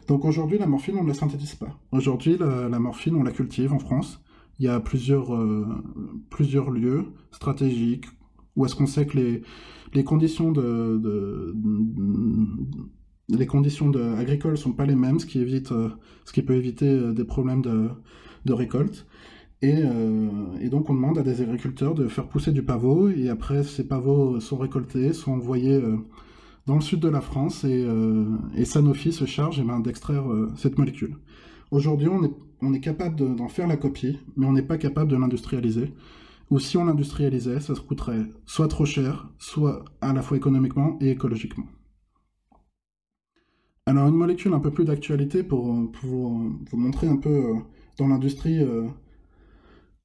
S2: Donc aujourd'hui, la morphine, on ne la synthétise pas. Aujourd'hui, la, morphine, on la cultive en France. Il y a plusieurs, euh, plusieurs lieux stratégiques où est-ce qu'on sait que les, les conditions de, les conditions de, agricoles sont pas les mêmes, ce qui évite, euh, ce qui peut éviter euh, des problèmes de, de récolte. Et, et, donc on demande à des agriculteurs de faire pousser du pavot, et après ces pavots sont récoltés, sont envoyés dans le sud de la France, et, et Sanofi se charge eh ben, d'extraire cette molécule. Aujourd'hui, on est, capable d'en faire la copie, mais on n'est pas capable de l'industrialiser. Ou si on l'industrialisait, ça se coûterait soit trop cher, soit à la fois économiquement et écologiquement. Alors une molécule un peu plus d'actualité pour, vous, montrer un peu euh, dans l'industrie euh,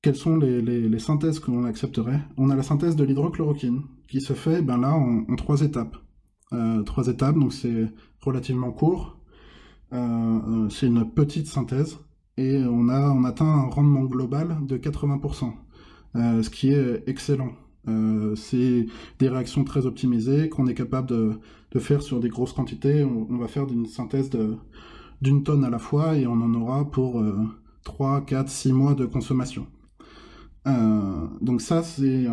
S2: quelles sont les, synthèses que l'on accepterait? On a la synthèse de l'hydrochloroquine qui se fait ben là en, trois étapes. Euh, trois étapes, donc c'est relativement court. c'est une petite synthèse et on a on atteint un rendement global de 80%, euh, ce qui est excellent. Euh, c'est des réactions très optimisées qu'on est capable de, faire sur des grosses quantités. On, va faire une synthèse d'une tonne à la fois et on en aura pour 3, 4, 6 mois de consommation. Euh, donc ça, c'est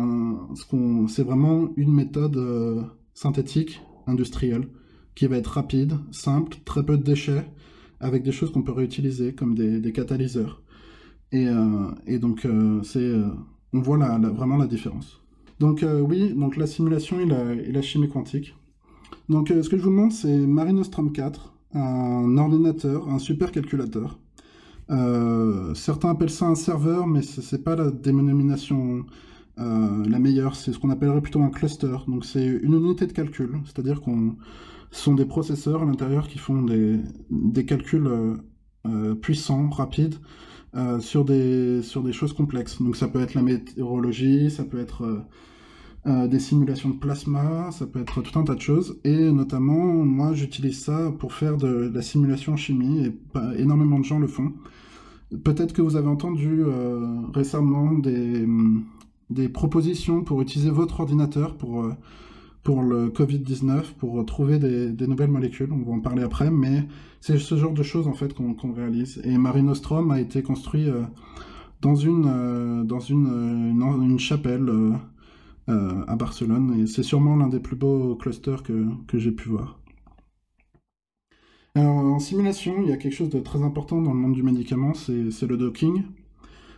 S2: vraiment une méthode synthétique industrielle qui va être rapide, simple, très peu de déchets, avec des choses qu'on peut réutiliser, comme des, catalyseurs. Et, euh, donc, euh, euh, on voit vraiment la différence. Donc oui, donc la simulation et la, chimie quantique. Donc ce que je vous montre, c'est Marinostrom 4, un ordinateur, un supercalculateur. Certains appellent ça un serveur, mais ce n'est pas la dénomination la meilleure. C'est ce qu'on appellerait plutôt un cluster. Donc c'est une unité de calcul, c'est-à-dire qu'on sont des processeurs à l'intérieur qui font des, calculs euh, euh, puissants, rapides, euh, sur, des, sur des choses complexes. Donc ça peut être la météorologie, ça peut être des simulations de plasma, ça peut être tout un tas de choses. Et notamment, moi, j'utilise ça pour faire de, la simulation chimie, et énormément de gens le font. Peut-être que vous avez entendu récemment des, des, propositions pour utiliser votre ordinateur pour pour le Covid-19, pour trouver des, nouvelles molécules. On va en parler après, mais c'est ce genre de choses en fait qu'on réalise. Et Marine Nostrum a été construit euh, dans une, euh, dans une, une, chapelle euh, à Barcelone, et c'est sûrement l'un des plus beaux clusters que, que j'ai pu voir. En simulation, il y a quelque chose de très important dans le monde du médicament, c'est le docking.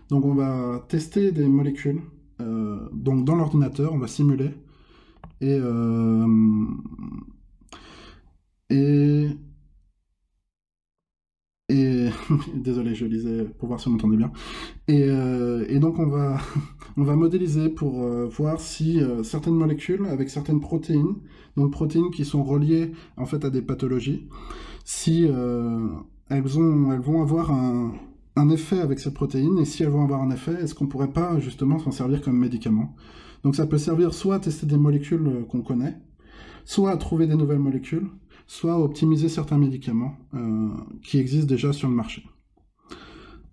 S2: Donc on va tester des molécules donc dans l'ordinateur, on va simuler et, euh, et, et désolé, je lisais pour voir si on m'entendait bien. Et, euh, et, donc on va, modéliser pour euh, voir si certaines molécules avec certaines protéines, donc protéines qui sont reliées en fait à des pathologies, si elles, ont, vont avoir un, effet avec ces protéines, et si elles vont avoir un effet, est-ce qu'on pourrait pas justement s'en servir comme médicament? Donc ça peut servir soit à tester des molécules euh, qu'on connaît, soit à trouver des nouvelles molécules, soit optimiser certains médicaments euh, qui existent déjà sur le marché.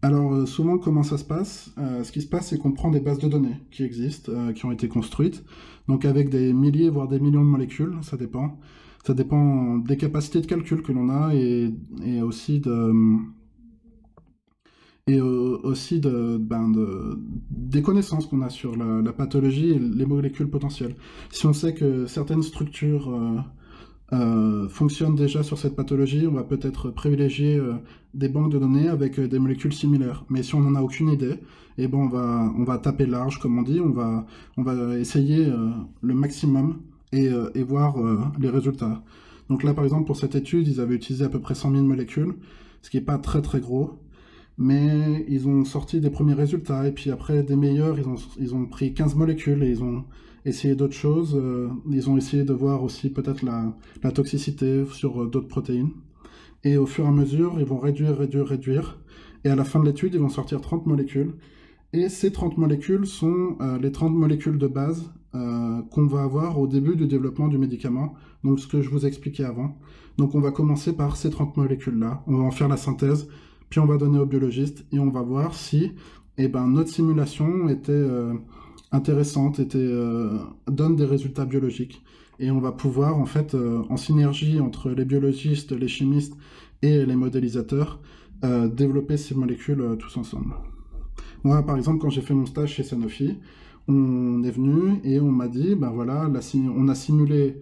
S2: Alors euh, souvent comment ça se passe? Ce qui se passe c'est qu'on prend des bases de données qui existent, qui ont été construites, donc avec des milliers voire des millions de molécules, ça dépend. Ça dépend des capacités de calcul que l'on a et, aussi ben, de, des connaissances qu'on a sur la, pathologie et les molécules potentielles. Si on sait que certaines structures euh, euh, fonctionnent déjà sur cette pathologie, on va peut-être privilégier euh, des banques de données avec des molécules similaires. Mais si on n'en a aucune idée, eh ben on va, on va taper large, comme on dit, on va, on va essayer le maximum et, et voir les résultats. Donc là, par exemple, pour cette étude, ils avaient utilisé à peu près 100 000 molécules, ce qui n'est pas très très gros mais ils ont sorti des premiers résultats, et puis après des meilleurs, ils ont, ils ont pris 15 molécules et ils ont essayé d'autres choses. Euh, ils ont essayé de voir aussi peut-être la, toxicité sur euh, d'autres protéines. Et au fur et à mesure, ils vont réduire, réduire, réduire. Et à la fin de l'étude, ils vont sortir 30 molécules. Et ces 30 molécules sont euh, les 30 molécules de base qu'on va avoir au début du développement du médicament. Donc ce que je vous expliquais avant. Donc on va commencer par ces 30 molécules-là. On va en faire la synthèse puis on va donner au biologiste et on va voir si eh ben, notre simulation était intéressante, était, euh, donne des résultats biologiques. Et on va pouvoir, en fait, euh, en synergie entre les biologistes, les chimistes et les modélisateurs, développer ces molécules tous ensemble. Moi, par exemple, quand j'ai fait mon stage chez Sanofi, on est venu et on m'a dit, ben voilà, on a simulé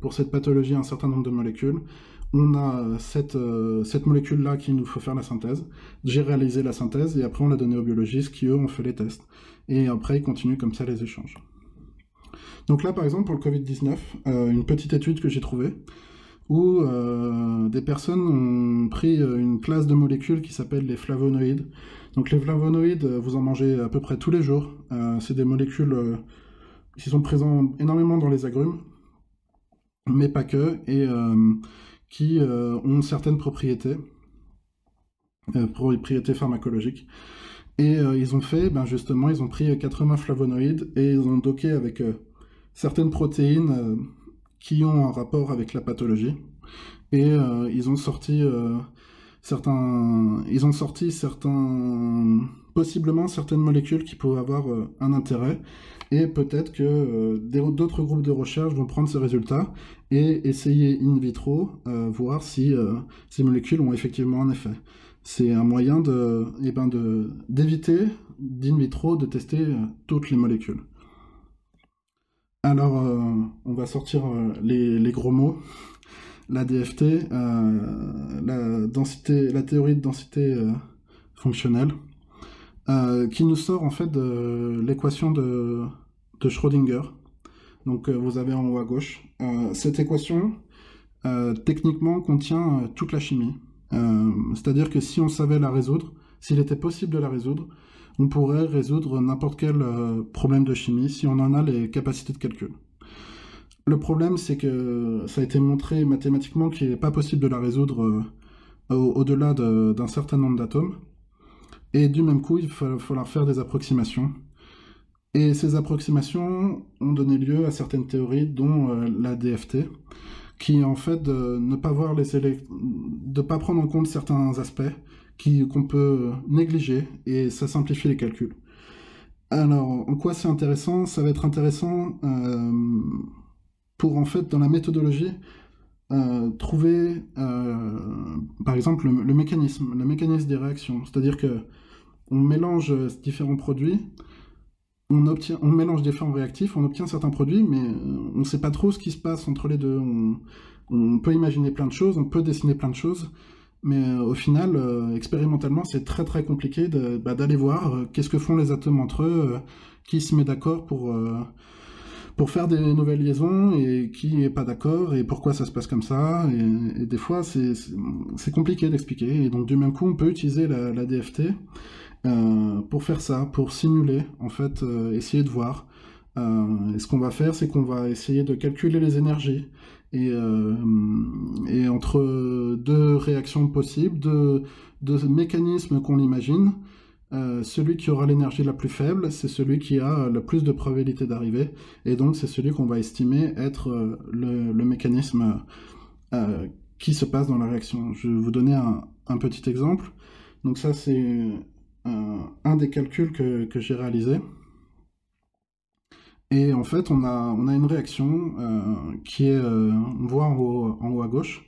S2: pour cette pathologie un certain nombre de molécules on a cette, euh, cette molécule-là qu'il nous faut faire la synthèse. J'ai réalisé la synthèse et après on l'a donné aux biologistes qui, eux, ont fait les tests. Et après, ils continuent comme ça les échanges. Donc là, par exemple, pour le Covid-19, euh, une petite étude que j'ai trouvée, où euh, des personnes ont pris une classe de molécules qui s'appelle les flavonoïdes. Donc les flavonoïdes, vous en mangez à peu près tous les jours. C'est des molécules qui sont présentes énormément dans les agrumes, mais pas que. Et qui euh, ont certaines propriétés, euh, propriétés pharmacologiques. Et euh, ils ont fait, ben justement, ils ont pris 80 flavonoïdes et ils ont docké avec certaines protéines qui ont un rapport avec la pathologie. Et ils ont sorti certains, ils ont sorti certains, possiblement certaines molécules qui peuvent avoir un intérêt. Et peut-être que d'autres groupes de recherche vont prendre ces résultats et essayer in vitro, euh, voir si euh, ces molécules ont effectivement un effet. C'est un moyen de, eh ben de, d'éviter d'in vitro de tester euh, toutes les molécules. Alors, on va sortir les, les, gros mots. La DFT, la, théorie de densité fonctionnelle, qui nous sort en fait de l'équation de, de Schrödinger, donc euh, vous avez en haut à gauche. Euh, cette équation, euh, techniquement, contient toute la chimie. C'est-à-dire que si on savait la résoudre, s'il était possible de la résoudre, on pourrait résoudre n'importe quel problème de chimie si on en a les capacités de calcul. Le problème, c'est que ça a été montré mathématiquement qu'il n'est pas possible de la résoudre au-delà d'un certain nombre d'atomes. Et du même coup, il va falloir faire des approximations. Et ces approximations ont donné lieu à certaines théories, dont euh, la DFT, qui est en fait de ne pas voir les de pas prendre en compte certains aspects qu'on peut négliger et ça simplifie les calculs. Alors, en quoi c'est intéressant? Ça va être intéressant euh, pour en fait dans la méthodologie euh, trouver par exemple le, mécanisme, le mécanisme des réactions. C'est-à-dire que on mélange différents produits on, obtient, on mélange différents réactifs, on obtient certains produits, mais euh, on ne sait pas trop ce qui se passe entre les deux. On, peut imaginer plein de choses, on peut dessiner plein de choses, mais euh, au final, euh, expérimentalement, c'est très très compliqué bah, d'aller voir qu'est-ce que font les atomes entre eux, qui se met d'accord pour, pour faire des nouvelles liaisons et qui n'est pas d'accord et pourquoi ça se passe comme ça. Et, des fois, c'est compliqué d'expliquer. Et donc, du même coup, on peut utiliser la DFT euh, pour faire ça, pour simuler, en fait, euh, essayer de voir. Euh, et ce qu'on va faire, c'est qu'on va essayer de calculer les énergies. Et, et entre deux réactions possibles, deux, deux mécanismes qu'on imagine, celui qui aura l'énergie la plus faible, c'est celui qui a le plus de probabilité d'arriver, et donc c'est celui qu'on va estimer être le, le, mécanisme qui se passe dans la réaction. Je vais vous donner un, un petit exemple. Donc ça, c'est un, des calculs que, j'ai réalisé. Et en fait, on a, une réaction euh, qui est, euh, on voit en haut, à gauche,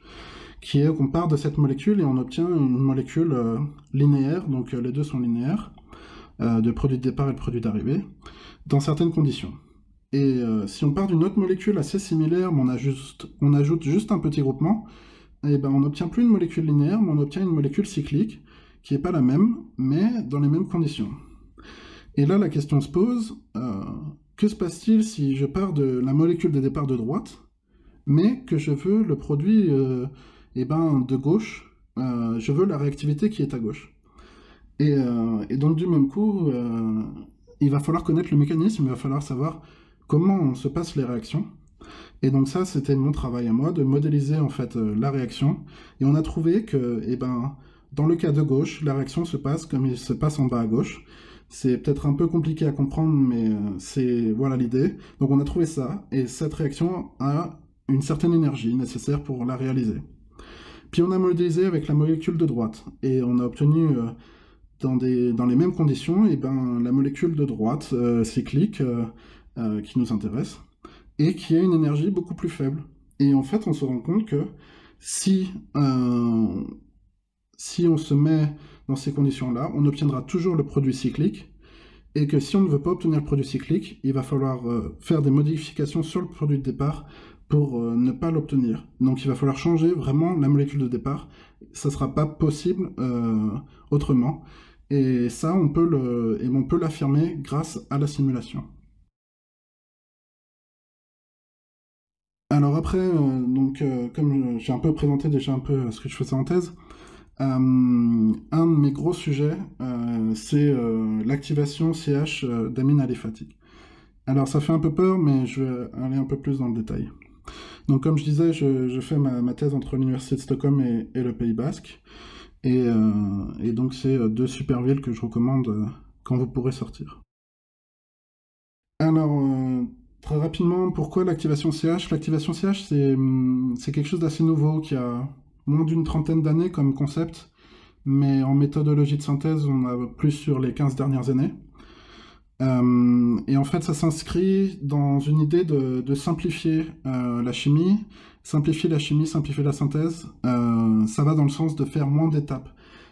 S2: qui est qu'on part de cette molécule et on obtient une molécule euh, linéaire, donc les deux sont linéaires, de produit de départ et de produit d'arrivée, dans certaines conditions. Et si on part d'une autre molécule assez similaire, mais on, on ajoute juste un petit groupement, et eh ben on n'obtient plus une molécule linéaire, mais on obtient une molécule cyclique, qui n'est pas la même, mais dans les mêmes conditions. Et là, la question se pose, euh, que se passe-t-il si je pars de la molécule de départ de droite, mais que je veux le produit euh, eh ben, de gauche, euh, je veux la réactivité qui est à gauche. Et, donc du même coup, il va falloir connaître le mécanisme, il va falloir savoir comment se passent les réactions. Et donc ça, c'était mon travail à moi, de modéliser en fait la réaction. Et on a trouvé que, eh ben, dans le cas de gauche, la réaction se passe comme il se passe en bas à gauche. C'est peut-être un peu compliqué à comprendre, mais euh, c'est voilà l'idée. Donc on a trouvé ça, et cette réaction a une certaine énergie nécessaire pour la réaliser. Puis on a modélisé avec la molécule de droite, et on a obtenu euh, dans, des, dans les mêmes conditions et ben, la molécule de droite euh, cyclique qui nous intéresse, et qui a une énergie beaucoup plus faible. Et en fait, on se rend compte que si si on se met dans ces conditions-là, on obtiendra toujours le produit cyclique, et que si on ne veut pas obtenir le produit cyclique, il va falloir euh, faire des modifications sur le produit de départ pour euh, ne pas l'obtenir. Donc il va falloir changer vraiment la molécule de départ. Ça ne sera pas possible euh, autrement. Et ça, on peut l'affirmer grâce à la simulation. Alors après, comme j'ai un peu présenté déjà un peu ce que je faisais en thèse, un de mes gros sujets, euh, c'est euh, l'activation CH d'amine aliphatique. Alors ça fait un peu peur, mais je vais aller un peu plus dans le détail. Donc comme je disais, je, fais ma, thèse entre l'Université de Stockholm et, le Pays Basque. Et, et donc c'est deux super villes que je recommande quand vous pourrez sortir. Alors, très rapidement, pourquoi l'activation CH L'activation CH, c'est quelque chose d'assez nouveau qui a moins d'une trentaine d'années comme concept, mais en méthodologie de synthèse, on a plus sur les 15 dernières années. Euh, et en fait, ça s'inscrit dans une idée de, simplifier euh, la chimie. Simplifier la chimie, simplifier la synthèse, euh, ça va dans le sens de faire moins d'étapes.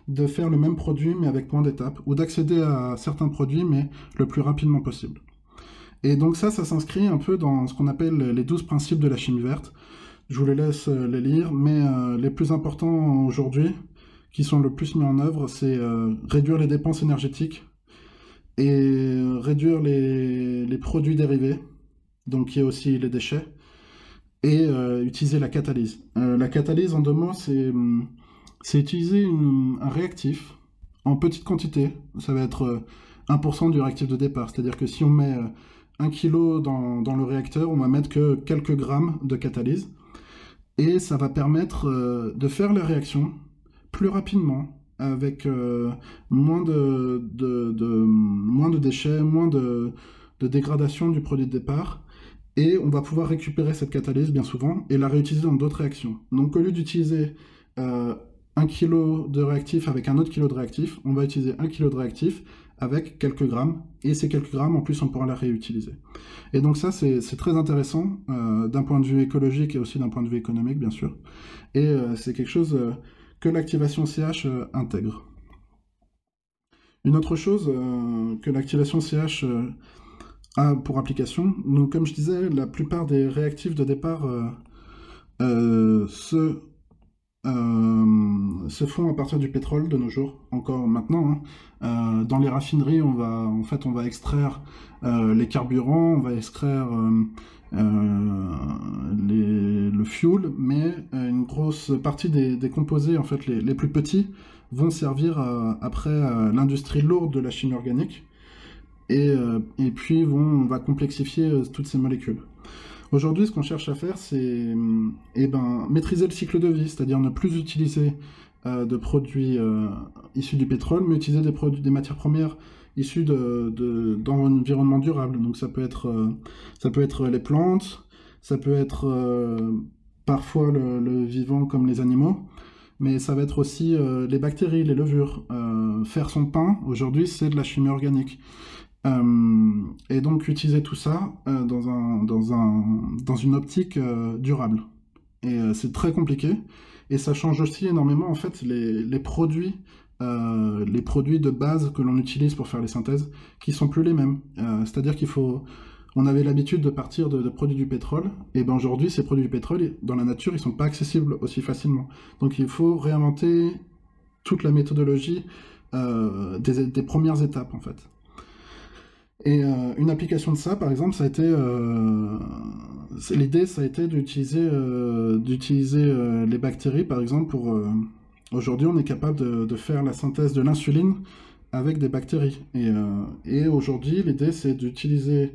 S2: De faire le même produit, mais avec moins d'étapes. Ou d'accéder à certains produits, mais le plus rapidement possible. Et donc ça, ça s'inscrit un peu dans ce qu'on appelle les 12 principes de la chimie verte. Je vous les laisse euh, les lire, mais euh, les plus importants aujourd'hui, qui sont le plus mis en œuvre, c'est euh, réduire les dépenses énergétiques et réduire les, produits dérivés, donc y a aussi les déchets, et utiliser la catalyse. la catalyse, en deux mots, c'est utiliser un réactif en petite quantité. Ça va être 1% du réactif de départ, c'est-à-dire que si on met 1 kg dans, dans, le réacteur, on va mettre que quelques grammes de catalyse et ça va permettre euh, de faire la réaction plus rapidement avec euh, moins, de, déchets, moins de, de dégradation du produit de départ, et on va pouvoir récupérer cette catalyse bien souvent et la réutiliser dans d'autres réactions. Donc au lieu d'utiliser euh, un kilo de réactif avec un autre kilo de réactif, on va utiliser un kilo de réactif avec quelques grammes, et ces quelques grammes, en plus, on pourra la réutiliser. Et donc ça, c'est très intéressant euh, d'un point de vue écologique et aussi d'un point de vue économique, bien sûr. Et euh, c'est quelque chose euh, que l'activation CH intègre. Une autre chose que l'activation CH a pour application, donc comme je disais, la plupart des réactifs de départ se euh, se font à partir du pétrole de nos jours, encore maintenant. Hein. Euh, dans les raffineries, on va, en fait, on va extraire euh, les carburants, on va extraire le fuel, mais une grosse partie des, composés, en fait, les, plus petits, vont servir après l'industrie lourde de la chimie organique, et, puis on va complexifier toutes ces molécules. Aujourd'hui, ce qu'on cherche à faire, c'est eh ben, maîtriser le cycle de vie, c'est-à-dire ne plus utiliser euh, de produits euh, issus du pétrole, mais utiliser des, produits, des matières premières issues d'environnement de, durable. Donc ça peut, être, euh, ça peut être les plantes, ça peut être parfois le, vivant comme les animaux, mais ça va être aussi les bactéries, les levures. faire son pain, aujourd'hui, c'est de la chimie organique. Euh, et donc utiliser tout ça euh, dans, un, dans, un, dans une optique euh, durable. Et c'est très compliqué. Et ça change aussi énormément en fait les, les produits les produits de base que l'on utilise pour faire les synthèses, qui sont plus les mêmes. C'est-à-dire qu'il faut, on avait l'habitude de partir de, produits du pétrole, et ben aujourd'hui ces produits du pétrole dans la nature ils sont pas accessibles aussi facilement. Donc il faut réinventer toute la méthodologie des, des, premières étapes en fait. Et euh, une application de ça, par exemple, ça a été euh, l'idée, ça a été d'utiliser euh, les bactéries, par exemple, pour aujourd'hui, on est capable de, faire la synthèse de l'insuline avec des bactéries. Et, et aujourd'hui, l'idée, c'est d'utiliser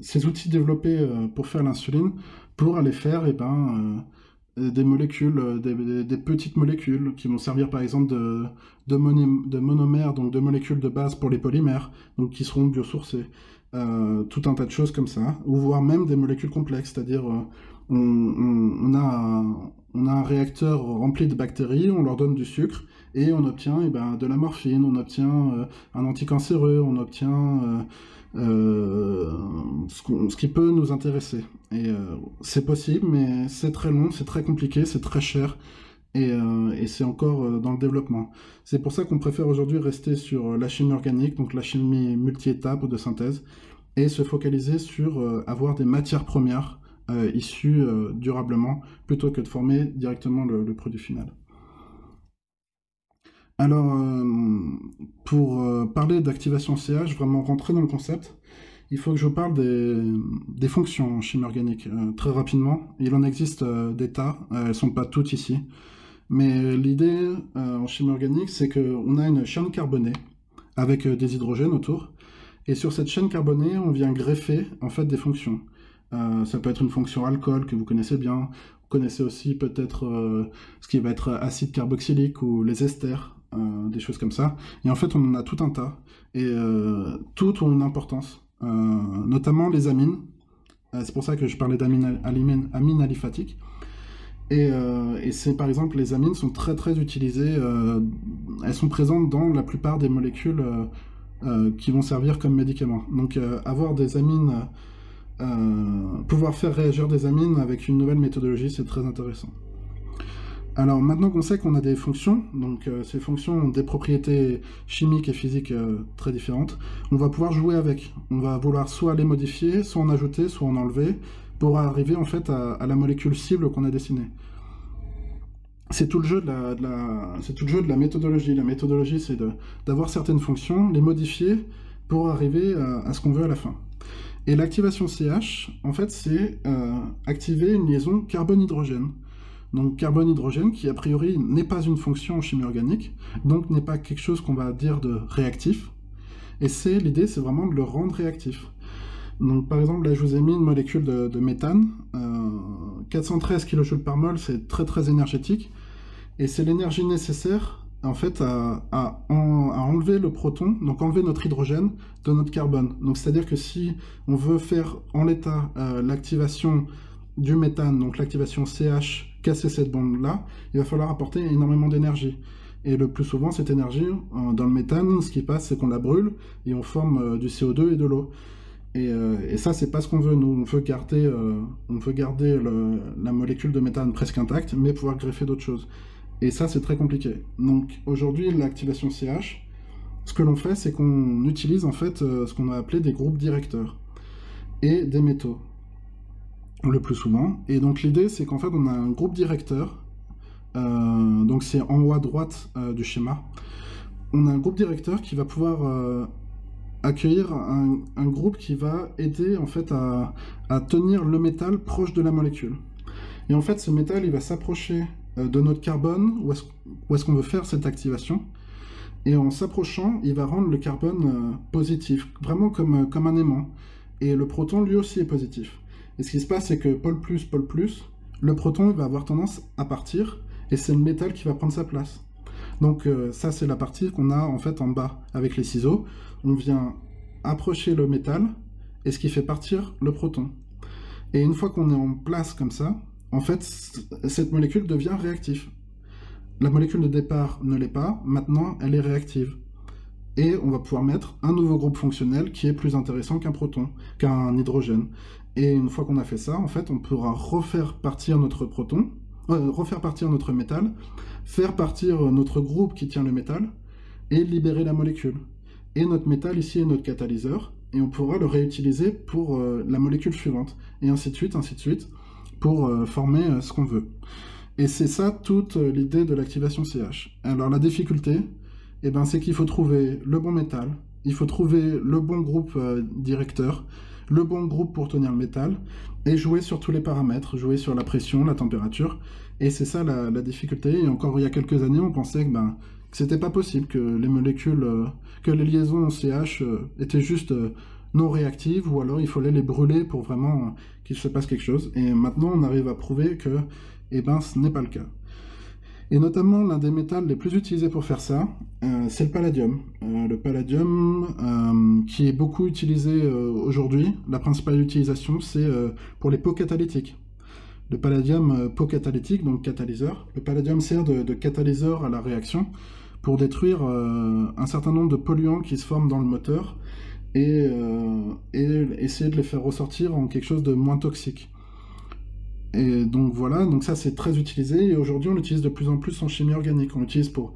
S2: ces outils développés pour faire l'insuline pour aller faire, et eh ben des molécules, euh, des, petites molécules qui vont servir par exemple de, monomères, donc de molécules de base pour les polymères, donc qui seront biosourcés. Euh, tout un tas de choses comme ça, ou voire même des molécules complexes, c'est-à-dire euh, on a un réacteur rempli de bactéries, on leur donne du sucre, et on obtient eh ben, de la morphine, on obtient un anticancéreux, on obtient euh, ce, qui peut nous intéresser. Et euh, c'est possible, mais c'est très long, c'est très compliqué, c'est très cher. Et, euh, c'est encore dans le développement. C'est pour ça qu'on préfère aujourd'hui rester sur la chimie organique, donc la chimie multi-étape de synthèse, et se focaliser sur avoir des matières premières issues durablement, plutôt que de former directement le produit final. Alors, euh, pour euh, parler d'activation CH, vraiment rentrer dans le concept, il faut que je vous parle des, fonctions en chimie organique euh, très rapidement. Il en existe des tas, elles sont pas toutes ici. Mais l'idée en chimie organique, c'est qu'on a une chaîne carbonée avec des hydrogènes autour. Et sur cette chaîne carbonée, on vient greffer en fait des fonctions. ça peut être une fonction alcool que vous connaissez bien. Vous connaissez aussi peut-être ce qui va être acide carboxylique ou les esters. Euh, des choses comme ça. Et en fait, on en a tout un tas. Et euh, toutes ont une importance, euh, notamment les amines. c'est pour ça que je parlais d'amines amine aliphatiques. Et, et c'est par exemple, les amines sont très très utilisées. elles sont présentes dans la plupart des molécules qui vont servir comme médicaments. Donc, avoir des amines, pouvoir faire réagir des amines avec une nouvelle méthodologie, c'est très intéressant. Alors maintenant qu'on sait qu'on a des fonctions, donc euh, ces fonctions ont des propriétés chimiques et physiques euh, très différentes, on va pouvoir jouer avec. On va vouloir soit les modifier, soit en ajouter, soit en enlever, pour arriver en fait à, la molécule cible qu'on a dessinée. C'est tout, le jeu de la, c'est tout le jeu de la méthodologie. La méthodologie, c'est d'avoir certaines fonctions, les modifier pour arriver à, ce qu'on veut à la fin. Et l'activation CH, en fait, c'est euh, activer une liaison carbone-hydrogène. Donc carbone-hydrogène, qui a priori n'est pas une fonction en chimie organique, donc n'est pas quelque chose qu'on va dire de réactif. Et c'est l'idée, c'est vraiment de le rendre réactif. Donc par exemple, là je vous ai mis une molécule de, méthane, 413 euh, kJ par mol, c'est très très énergétique, et c'est l'énergie nécessaire en fait, à, enlever le proton, donc enlever notre hydrogène de notre carbone. Donc, c'est-à-dire que si on veut faire en l'état euh, l'activation du méthane, donc l'activation CH, casser cette bombe-là, il va falloir apporter énormément d'énergie. Et le plus souvent, cette énergie, euh, dans le méthane, ce qui passe, c'est qu'on la brûle et on forme euh, du CO2 et de l'eau. Et, et, ça, c'est pas ce qu'on veut. Nous, on veut garder, on veut garder la molécule de méthane presque intacte, mais pouvoir greffer d'autres choses. Et ça, c'est très compliqué. Donc aujourd'hui, l'activation CH, ce que l'on fait, c'est qu'on utilise en fait euh, ce qu'on a appelé des groupes directeurs et des métaux, le plus souvent. Et donc l'idée, c'est qu'en fait, on a un groupe directeur, euh, donc c'est en haut à droite euh, du schéma. On a un groupe directeur qui va pouvoir accueillir un, groupe qui va aider en fait à, tenir le métal proche de la molécule. Et en fait, ce métal, il va s'approcher euh, de notre carbone, où est-ce qu'on veut faire cette activation. Et en s'approchant, il va rendre le carbone euh, positif, vraiment euh, comme un aimant. Et le proton, lui aussi, est positif. Et ce qui se passe, c'est que pôle plus, pôle plus, le proton va avoir tendance à partir, et c'est le métal qui va prendre sa place. Donc ça, c'est la partie qu'on a en fait en bas avec les ciseaux. On vient approcher le métal, et ce qui fait partir le proton. Et une fois qu'on est en place comme ça, en fait, cette molécule devient réactive. La molécule de départ ne l'est pas, maintenant elle est réactive. Et on va pouvoir mettre un nouveau groupe fonctionnel qui est plus intéressant qu'un proton, qu'un hydrogène. Et une fois qu'on a fait ça, en fait, on pourra refaire partir notre proton, euh, refaire partir notre métal, faire partir notre groupe qui tient le métal, et libérer la molécule. Et notre métal ici est notre catalyseur, et on pourra le réutiliser pour euh, la molécule suivante, et ainsi de suite, ainsi de suite pour euh, former ce qu'on veut. Et c'est ça toute l'idée de l'activation CH. Alors la difficulté, eh ben, c'est qu'il faut trouver le bon métal, il faut trouver le bon groupe directeur, le bon groupe pour tenir le métal, et jouer sur tous les paramètres, jouer sur la pression, la température. Et c'est ça la, difficulté. Et encore il y a quelques années, on pensait que, ben, que c'était pas possible, que les molécules, que les liaisons CH étaient juste non réactives, ou alors il fallait les brûler pour vraiment qu'il se passe quelque chose. Et maintenant, on arrive à prouver que eh ben, ce n'est pas le cas. Et notamment, l'un des métals les plus utilisés pour faire ça, euh, c'est le palladium. Euh, le palladium, euh, qui est beaucoup utilisé aujourd'hui, la principale utilisation, c'est pour les pots catalytiques. Le palladium pot catalytique, donc catalyseur. Le palladium sert de, catalyseur à la réaction pour détruire un certain nombre de polluants qui se forment dans le moteur et, essayer de les faire ressortir en quelque chose de moins toxique. Et donc voilà, donc ça c'est très utilisé et aujourd'hui on l'utilise de plus en plus en chimie organique. On l'utilise pour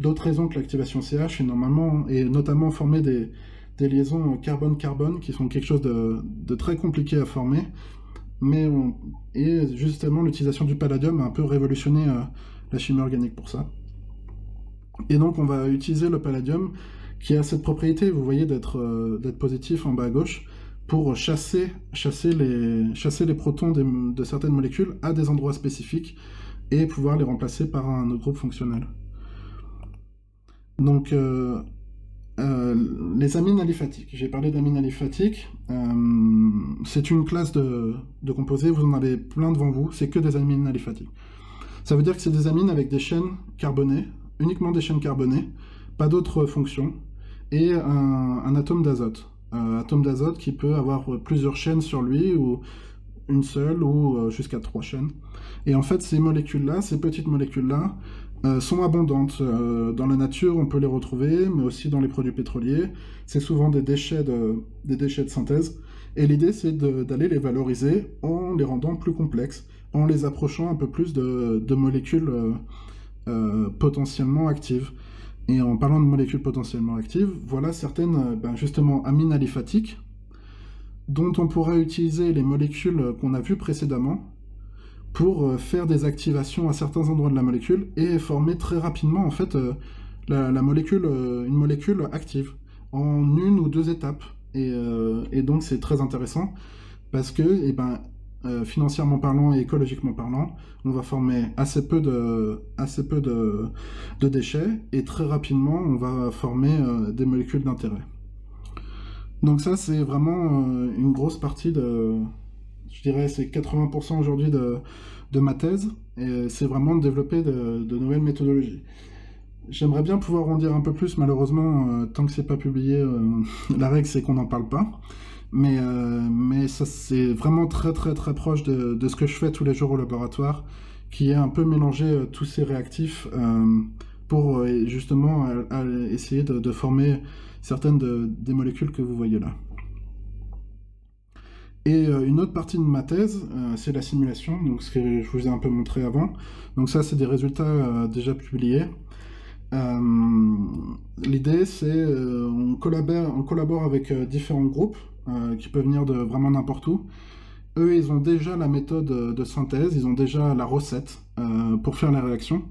S2: d'autres raisons que l'activation CH et normalement et notamment former des, liaisons carbone-carbone qui sont quelque chose de, très compliqué à former. Mais et justement l'utilisation du palladium a un peu révolutionné euh, la chimie organique pour ça. Et donc on va utiliser le palladium qui a cette propriété, vous voyez, d'être euh, positif en bas à gauche, pour chasser, les, protons de certaines molécules à des endroits spécifiques et pouvoir les remplacer par un autre groupe fonctionnel. Donc, euh, euh, les amines aliphatiques. J'ai parlé d'amines aliphatiques. c'est une classe de, composés, vous en avez plein devant vous, c'est que des amines aliphatiques. Ça veut dire que c'est des amines avec des chaînes carbonées, uniquement des chaînes carbonées, pas d'autres fonctions, et un, atome d'azote. Un atome d'azote qui peut avoir plusieurs chaînes sur lui, ou une seule, ou euh, jusqu'à trois chaînes. Et en fait, ces molécules-là, ces petites molécules-là, euh, sont abondantes. Euh, dans la nature, on peut les retrouver, mais aussi dans les produits pétroliers. C'est souvent des déchets de, synthèse. Et l'idée, c'est d'aller les valoriser en les rendant plus complexes, en les approchant un peu plus de molécules potentiellement actives. Et en parlant de molécules potentiellement actives, voilà certaines euh, ben, justement amines aliphatiques dont on pourrait utiliser les molécules qu'on a vues précédemment pour euh, faire des activations à certains endroits de la molécule et former très rapidement en fait euh, la, molécule, une molécule active en une ou deux étapes. Et, et donc c'est très intéressant parce que eh ben, euh, financièrement parlant et écologiquement parlant, on va former assez peu de, assez peu de, déchets et très rapidement on va former euh, des molécules d'intérêt. Donc ça c'est vraiment euh, une grosse partie de, je dirais c'est 80% aujourd'hui de, ma thèse et c'est vraiment de développer de, nouvelles méthodologies. J'aimerais bien pouvoir en dire un peu plus, malheureusement, tant que c'est pas publié, la règle c'est qu'on n'en parle pas. Mais, mais ça c'est vraiment très très très proche de, de, ce que je fais tous les jours au laboratoire, qui est un peu mélanger tous ces réactifs pour justement essayer de, former certaines de, des molécules que vous voyez là. Et euh, une autre partie de ma thèse, euh, c'est la simulation, donc ce que je vous ai un peu montré avant. Donc ça, c'est des résultats euh, déjà publiés. L'idée, c'est on collabore, on collabore avec différents groupes qui peuvent venir de vraiment n'importe où. Eux, ils ont déjà la méthode de synthèse, ils ont déjà la recette pour faire la réaction,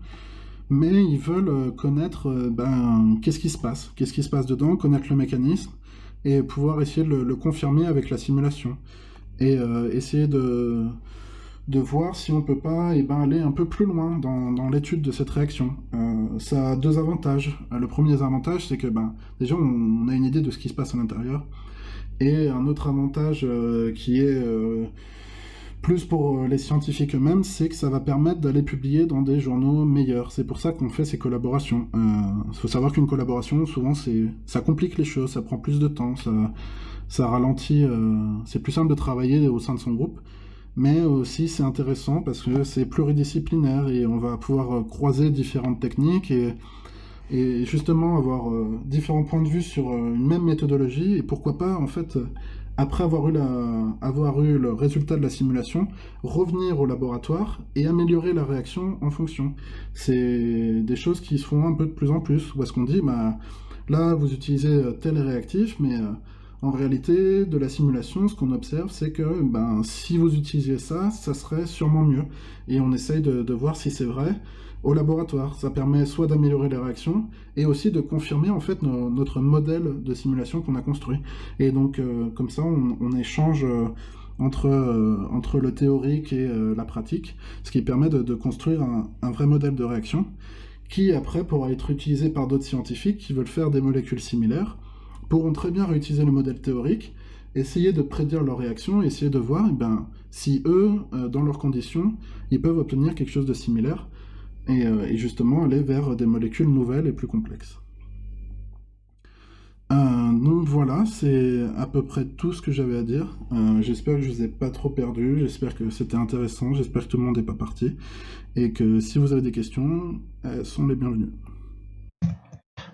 S2: mais ils veulent connaître ben, qu'est-ce qui se passe, qu'est-ce qui se passe dedans, connaître le mécanisme et pouvoir essayer de le confirmer avec la simulation et euh, essayer de, de voir si on peut pas eh ben, aller un peu plus loin dans, dans l'étude de cette réaction. Euh, ça a deux avantages. Euh, le premier avantage, c'est que ben, déjà on, a une idée de ce qui se passe à l'intérieur. Et un autre avantage qui est plus pour les scientifiques eux-mêmes, c'est que ça va permettre d'aller publier dans des journaux meilleurs. C'est pour ça qu'on fait ces collaborations. Il faut savoir qu'une collaboration, souvent, ça complique les choses, ça prend plus de temps, ça ça ralentit, euh, c'est plus simple de travailler au sein de son groupe, mais aussi c'est intéressant parce que c'est pluridisciplinaire et on va pouvoir euh, croiser différentes techniques et, justement avoir euh, différents points de vue sur une même méthodologie et pourquoi pas en fait après avoir eu, la, avoir eu le résultat de la simulation, revenir au laboratoire et améliorer la réaction en fonction. C'est des choses qui se font un peu de plus en plus, où est-ce qu'on dit, bah, là vous utilisez tel réactif, mais en réalité, de la simulation, ce qu'on observe, c'est que ben, si vous utilisiez ça, ça serait sûrement mieux. Et on essaye de, voir si c'est vrai au laboratoire. Ça permet soit d'améliorer les réactions et aussi de confirmer en fait notre modèle de simulation qu'on a construit. Et donc euh, comme ça, on, échange euh, entre, euh, entre le théorique et la pratique, ce qui permet de, construire un, vrai modèle de réaction qui après pourra être utilisé par d'autres scientifiques qui veulent faire des molécules similaires pourront très bien réutiliser le modèle théorique, essayer de prédire leur réaction, essayer de voir eh ben, si eux, euh, dans leurs conditions, ils peuvent obtenir quelque chose de similaire, euh, et, justement aller vers des molécules nouvelles et plus complexes. Euh, donc voilà, c'est à peu près tout ce que j'avais à dire. j'espère que je ne vous ai pas trop perdu, j'espère que c'était intéressant, j'espère que tout le monde n'est pas parti, et que si vous avez des questions, elles sont les bienvenues.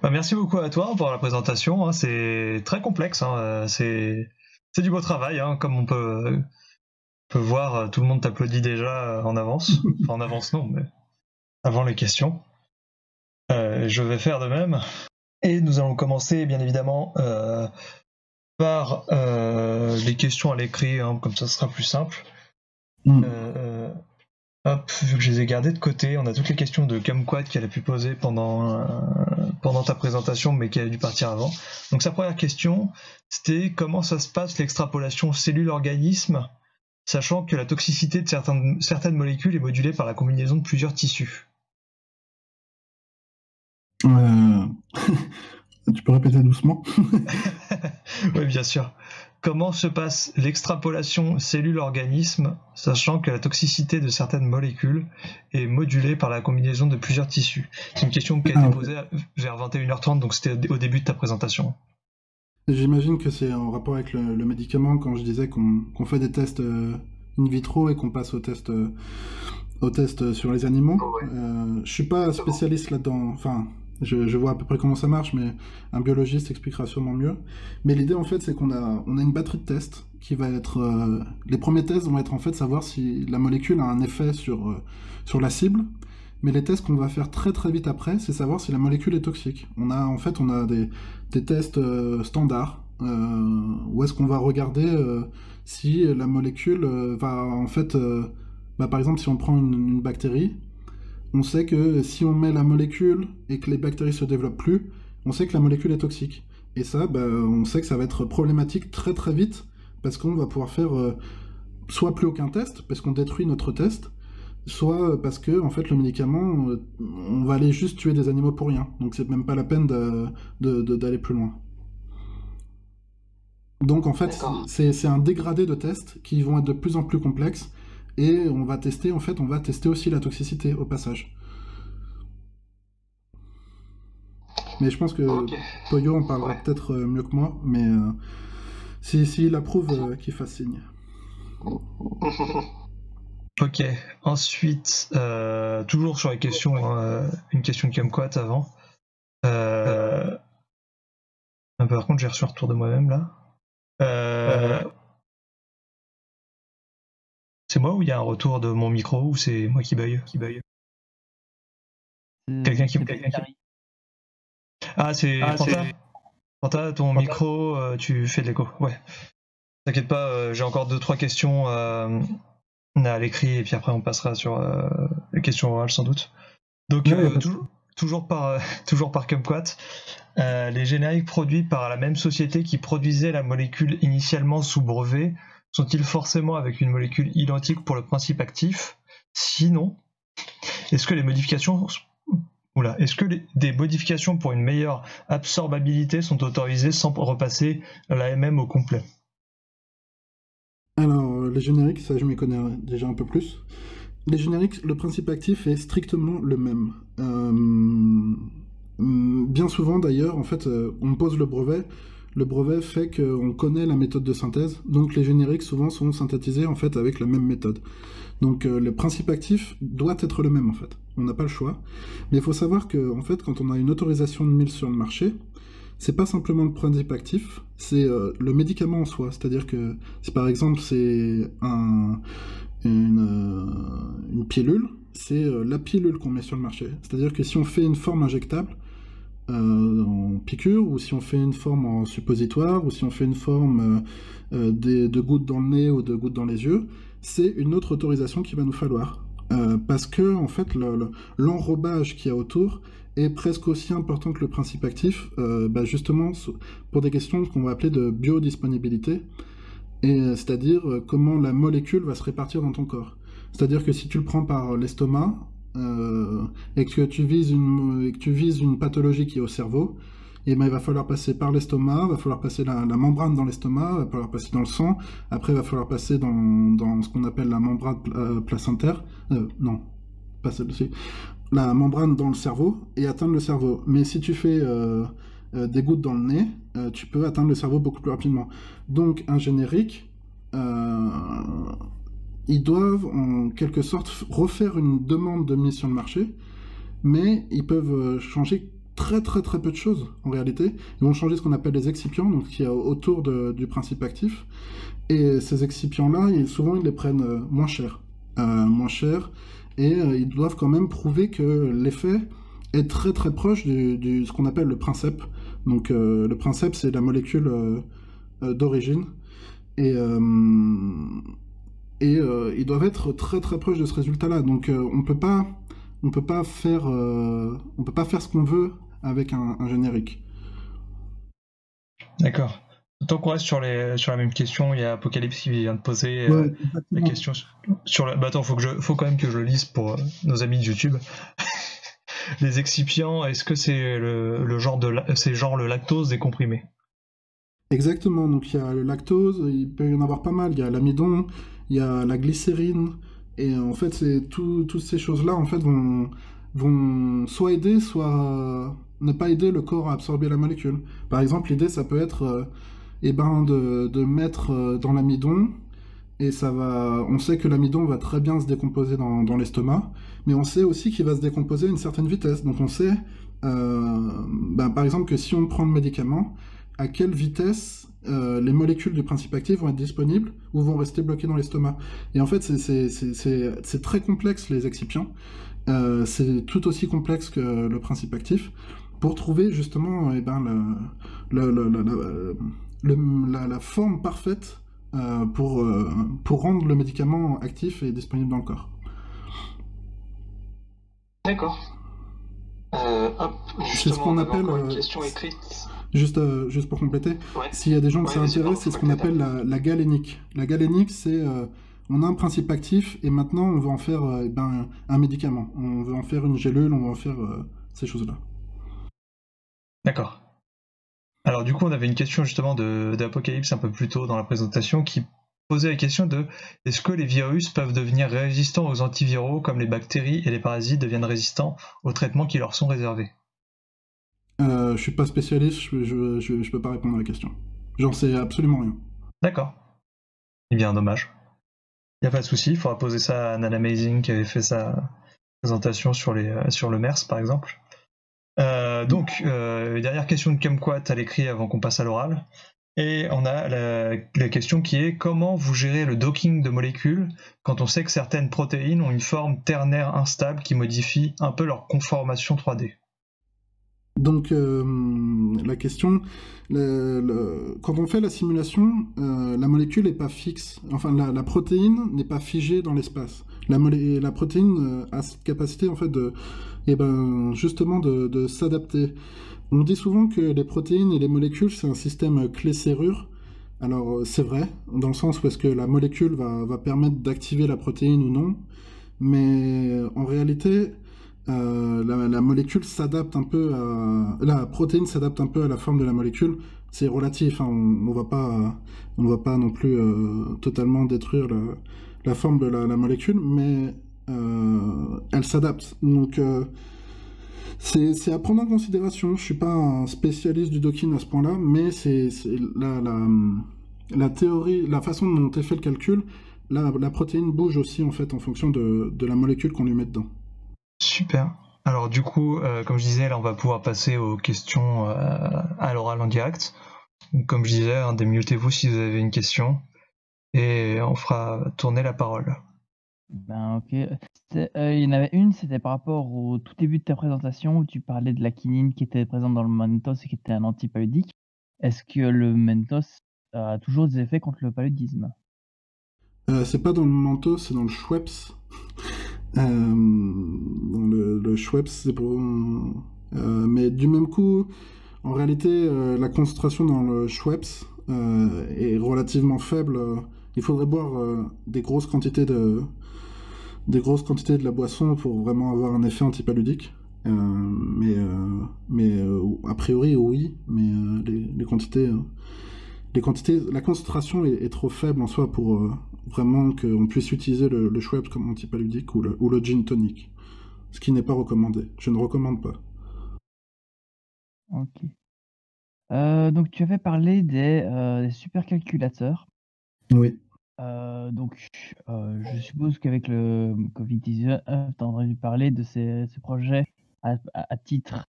S1: Bah, merci beaucoup à toi pour la présentation. Hein. C'est très complexe. Hein. Euh, c'est du beau travail, hein. comme on peut, peut voir. Euh, tout le monde t'applaudit déjà euh, en avance. Enfin, en avance, non, mais avant les questions. je vais faire de même. Et nous allons commencer, bien évidemment, par les questions à l'écrit, comme ça sera plus simple. Mm. Hop, vu que je les ai gardées de côté, on a toutes les questions de Camquad qu'elle a pu poser pendant, euh, pendant ta présentation, mais qui a dû partir avant. Donc sa première question, c'était comment ça se passe l'extrapolation cellule-organisme, sachant que la toxicité de certaines, certaines molécules est modulée par la combinaison de plusieurs tissus?
S2: Euh... tu peux répéter doucement
S1: Oui, bien sûr comment se passe l'extrapolation cellule-organisme, sachant que la toxicité de certaines molécules est modulée par la combinaison de plusieurs tissus? C'est une question qui a été ah, posée vers 21h30, donc c'était au début de ta présentation.
S2: J'imagine que c'est en rapport avec le, médicament, quand je disais qu'on fait des tests euh, in vitro et qu'on passe aux tests, euh, au test sur les animaux. Euh, je suis pas spécialiste là-dedans, enfin je, vois à peu près comment ça marche, mais un biologiste expliquera sûrement mieux. Mais l'idée, en fait, c'est qu'on a, on a une batterie de tests qui va être... Euh, les premiers tests vont être, en fait, savoir si la molécule a un effet sur, euh, sur la cible. Mais les tests qu'on va faire très très vite après, c'est savoir si la molécule est toxique. On a, en fait, on a des, des tests euh, standards, où est-ce qu'on va regarder si la molécule va, en fait... Bah, par exemple, si on prend une bactérie, on sait que si on met la molécule et que les bactéries se développent plus, on sait que la molécule est toxique. Et ça, bah, on sait que ça va être problématique très très vite parce qu'on va pouvoir faire euh, soit plus aucun test parce qu'on détruit notre test, soit parce que en fait le médicament, euh, on va aller juste tuer des animaux pour rien. Donc c'est même pas la peine d'aller plus loin. Donc en fait, c'est un dégradé de tests qui vont être de plus en plus complexes et on va tester, en fait, on va tester aussi la toxicité au passage. Mais je pense que Toyo en parlera peut-être mieux que moi, mais s'il si, si approuve, qu'il fasse signe.
S1: Ok, ensuite, toujours sur les questions, une question de Kumquat avant. Euh... Par contre, j'ai reçu un retour de moi-même là. Euh, c'est moi ou il y a un retour de mon micro ou c'est moi qui bug qui Quelqu'un qui, Ah, c'est ah, Fanta. ton micro, euh, tu fais de l'écho. Ouais. T'inquiète pas, euh, j'ai encore deux trois questions à l'écrit et puis après on passera sur les questions orales sans doute. Donc toujours, toujours par toujours par Kumquat. les génériques produits par la même société qui produisait la molécule initialement sous brevet sont-ils forcément avec une molécule identique pour le principe actif? Sinon, est-ce que les modifications est-ce que des modifications pour une meilleure absorbabilité sont autorisées sans repasser l'AMM au complet?
S2: Alors, les génériques, ça je m'y connais déjà un peu plus. Les génériques, le principe actif est strictement le même. Euh, bien souvent d'ailleurs, en fait, euh, on pose le brevet le brevet fait qu'on connaît la méthode de synthèse, donc les génériques souvent sont synthétisés en fait avec la même méthode. Donc euh, le principe actif doit être le même en fait. On n'a pas le choix. Mais il faut savoir que en fait quand on a une autorisation de 1000 sur le marché, c'est pas simplement le principe actif, c'est euh, le médicament en soi. C'est-à-dire que si par exemple c'est un, une, euh, une pilule, c'est la pilule qu'on met sur le marché. C'est-à-dire que si on fait une forme injectable, euh, en piqûre, ou si on fait une forme en suppositoire, ou si on fait une forme euh, euh, de gouttes dans le nez ou de gouttes dans les yeux, c'est une autre autorisation qu'il va nous falloir. parce que en fait l'enrobage qu'il y a autour est presque aussi important que le principe actif, bah, justement pour des questions qu'on va appeler de biodisponibilité, c'est-à-dire comment la molécule va se répartir dans ton corps. C'est-à-dire que si tu le prends par l'estomac, euh, et que tu vises une, que tu vises une pathologie qui est au cerveau, et ben, il va falloir passer par l'estomac, va falloir passer la, membrane dans l'estomac, va falloir passer dans le sang, après il va falloir passer dans, dans ce qu'on appelle la membrane euh, placentaire, euh, non, pas celle-ci, la membrane dans le cerveau et atteindre le cerveau. Mais si tu fais des gouttes dans le nez, tu peux atteindre le cerveau beaucoup plus rapidement. Donc un générique, ils doivent en quelque sorte refaire une demande de mise sur le marché, mais ils peuvent euh, changer très très très peu de choses en réalité. Ils vont changer ce qu'on appelle les excipients, donc qui est autour du principe actif. Et ces excipients-là, souvent ils les prennent euh, moins cher. Euh, moins cher, et ils doivent quand même prouver que l'effet est très très proche de ce qu'on appelle le principe. Donc le principe c'est la molécule d'origine. Et et euh, ils doivent être très très proches de ce résultat-là. Donc euh, on peut pas, on peut pas faire, euh, on peut pas faire ce qu'on veut avec un, générique.
S1: D'accord. Tant qu'on reste sur, les, sur la même question, il y a Apocalypse qui vient de poser la question sur. Bah attends, faut que je, faut quand même que je le lise pour nos amis de YouTube. les excipients, est-ce que c'est le, genre de, c'est genre le lactose décomprimé?
S2: Exactement. Donc il y a le lactose, il peut y en avoir pas mal. Il y a l'amidon, il y a la glycérine, et en fait, c'est toutes ces choses-là en fait vont, vont soit aider, soit ne pas aider le corps à absorber la molécule. Par exemple, l'idée, ça peut être euh, eh ben, de, de mettre euh, dans l'amidon, et ça va, on sait que l'amidon va très bien se décomposer dans, dans l'estomac, mais on sait aussi qu'il va se décomposer à une certaine vitesse. Donc on sait, euh, ben, par exemple, que si on prend le médicament, à quelle vitesse euh, les molécules du principe actif vont être disponibles ou vont rester bloquées dans l'estomac. Et en fait, c'est très complexe les excipients. Euh, c'est tout aussi complexe que le principe actif pour trouver justement eh ben, la, forme parfaite euh, pour, pour rendre le médicament actif et disponible dans le corps.
S3: D'accord.
S2: c'est ce qu'on appelle.
S3: Une question écrite.
S2: Juste, euh, juste pour compléter, s'il y a des gens qui s'intéressent, c'est ce qu'on appelle la, galénique. La galénique, c'est euh, on a un principe actif et maintenant on veut en faire euh, eh ben, un médicament. On veut en faire une gélule, on veut en faire ces choses-là.
S1: D'accord. Alors du coup, on avait une question justement d'Apocalypse un peu plus tôt dans la présentation qui posait la question de est-ce que les virus peuvent devenir résistants aux antiviraux comme les bactéries et les parasites deviennent résistants aux traitements qui leur sont réservés?
S2: Euh, je suis pas spécialiste, je, je, je, peux pas répondre à la question. J'en sais absolument rien.
S1: D'accord. Eh bien, dommage. Il a pas de souci, il faudra poser ça à Nana Amazing qui avait fait sa présentation sur, les, euh, sur le MERS par exemple. Euh, donc, euh, dernière question de Kumquat à l'écrit avant qu'on passe à l'oral. Et on a la question qui est comment vous gérez le docking de molécules quand on sait que certaines protéines ont une forme ternaire instable qui modifie un peu leur conformation 3D
S2: Donc euh, la question, quand on fait la simulation, euh, la molécule n'est pas fixe, enfin la, protéine n'est pas figée dans l'espace. La, la protéine euh, a cette capacité en fait de, eh ben, justement de, de s'adapter. On dit souvent que les protéines et les molécules c'est un système clé-serrure. Alors c'est vrai, dans le sens où est-ce que la molécule va, va permettre d'activer la protéine ou non, mais en réalité, euh, la, molécule s'adapte un peu à... La protéine s'adapte un peu à la forme de la molécule. C'est relatif, hein, on ne va pas, on va pas non plus euh, totalement détruire la, forme de la, molécule, mais euh, elle s'adapte. Donc c'est à prendre en considération. Je suis pas un spécialiste du docking à ce point-là, mais c'est la, théorie, la façon dont est fait le calcul, la, protéine bouge aussi en fait en fonction de la molécule qu'on lui met dedans.
S1: Super. Alors du coup, euh, comme je disais, là on va pouvoir passer aux questions euh, à l'oral en direct. Donc, comme je disais, hein, démutez-vous si vous avez une question et on fera tourner la parole.
S4: Ben ok. Euh, il y en avait une, c'était par rapport au tout début de ta présentation où tu parlais de la quinine qui était présente dans le mentos et qui était un antipaludique. Est-ce que le mentos a toujours des effets contre le paludisme?
S2: Euh, c'est pas dans le manteau, c'est dans le Schweppes. Euh, le, le Schweppes, c'est pour. euh, mais du même coup, en réalité, euh, la concentration dans le Schweppes euh, est relativement faible. Il faudrait boire euh, des grosses quantités de des grosses quantités de la boisson pour vraiment avoir un effet antipaludique. Euh, mais euh, mais euh, a priori oui, mais euh, les, quantités euh, les quantités, la concentration est, est trop faible en soi pour euh, vraiment qu'on puisse utiliser le, le Schweppes comme antipaludique ou le, ou le gin tonic. Ce qui n'est pas recommandé. Je ne recommande pas.
S4: Ok. Euh, donc tu avais parlé des, euh, des supercalculateurs.
S2: Oui.
S4: Donc je suppose qu'avec le Covid-19, tu as entendu parler de ces, ces projets à, à- à titre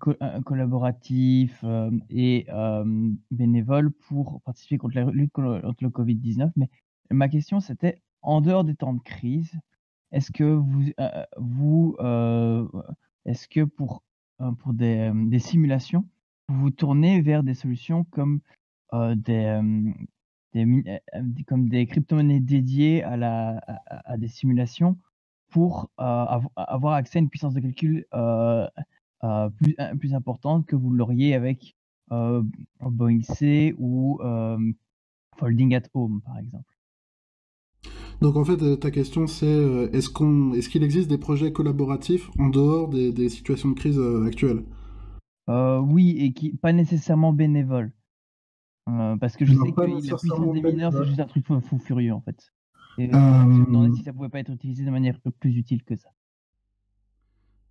S4: co- euh, collaboratif euh, et euh, bénévole pour participer contre la lutte co- contre le Covid-19. Mais ma question c'était, en dehors des temps de crise, est-ce que vous, euh, euh, est-ce que pour, euh, pour des, euh, simulations, vous vous tournez vers des solutions comme euh, des, euh, euh, euh, comme des crypto-monnaies dédiées à, la, à, des simulations pour euh, avo- avoir accès à une puissance de calcul euh, euh, plus, euh, plus importante que vous l'auriez avec euh, Boeing C ou euh, Folding at Home, par exemple.
S2: Donc en fait, euh, ta question c'est euh, est-ce qu'on, est-ce qu'il existe des projets collaboratifs en dehors des, des situations de crise euh, actuelles?
S4: Euh, oui, et qui pas nécessairement bénévoles. Euh, parce que je
S2: Non,
S4: sais que la puissance des mineurs, c'est juste un truc fou, fou furieux, en fait. Et euh,
S2: Euh,
S4: je me demandais si ça pouvait pas être utilisé de manière plus utile que ça.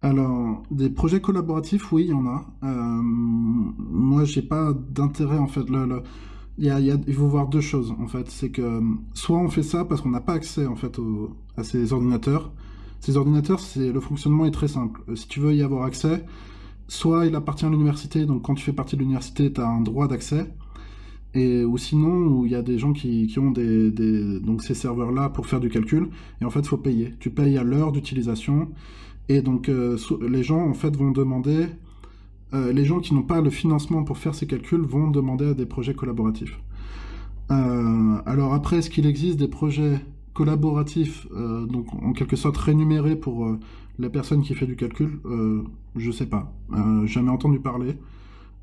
S2: Alors, des projets collaboratifs, oui, il y en a. Euh, moi, j'ai pas d'intérêt en fait. Il, faut voir deux choses en fait. C'est que soit on fait ça parce qu'on n'a pas accès en fait à ces ordinateurs. Ces ordinateurs, c'est le fonctionnement est très simple. Euh, Si tu veux y avoir accès, soit il appartient à l'université, donc quand tu fais partie de l'université, tu as un droit d'accès. Et, ou sinon, il y a des gens qui, ont ces serveurs-là pour faire du calcul. Et en fait, il faut payer. Tu payes à l'heure d'utilisation. Et donc, euh, les gens, en fait, vont demander, euh, les gens qui n'ont pas le financement pour faire ces calculs vont demander à des projets collaboratifs. Euh, alors après, est-ce qu'il existe des projets collaboratifs, donc en quelque sorte rémunérés pour la personne qui fait du calcul? Je sais pas. Jamais entendu parler.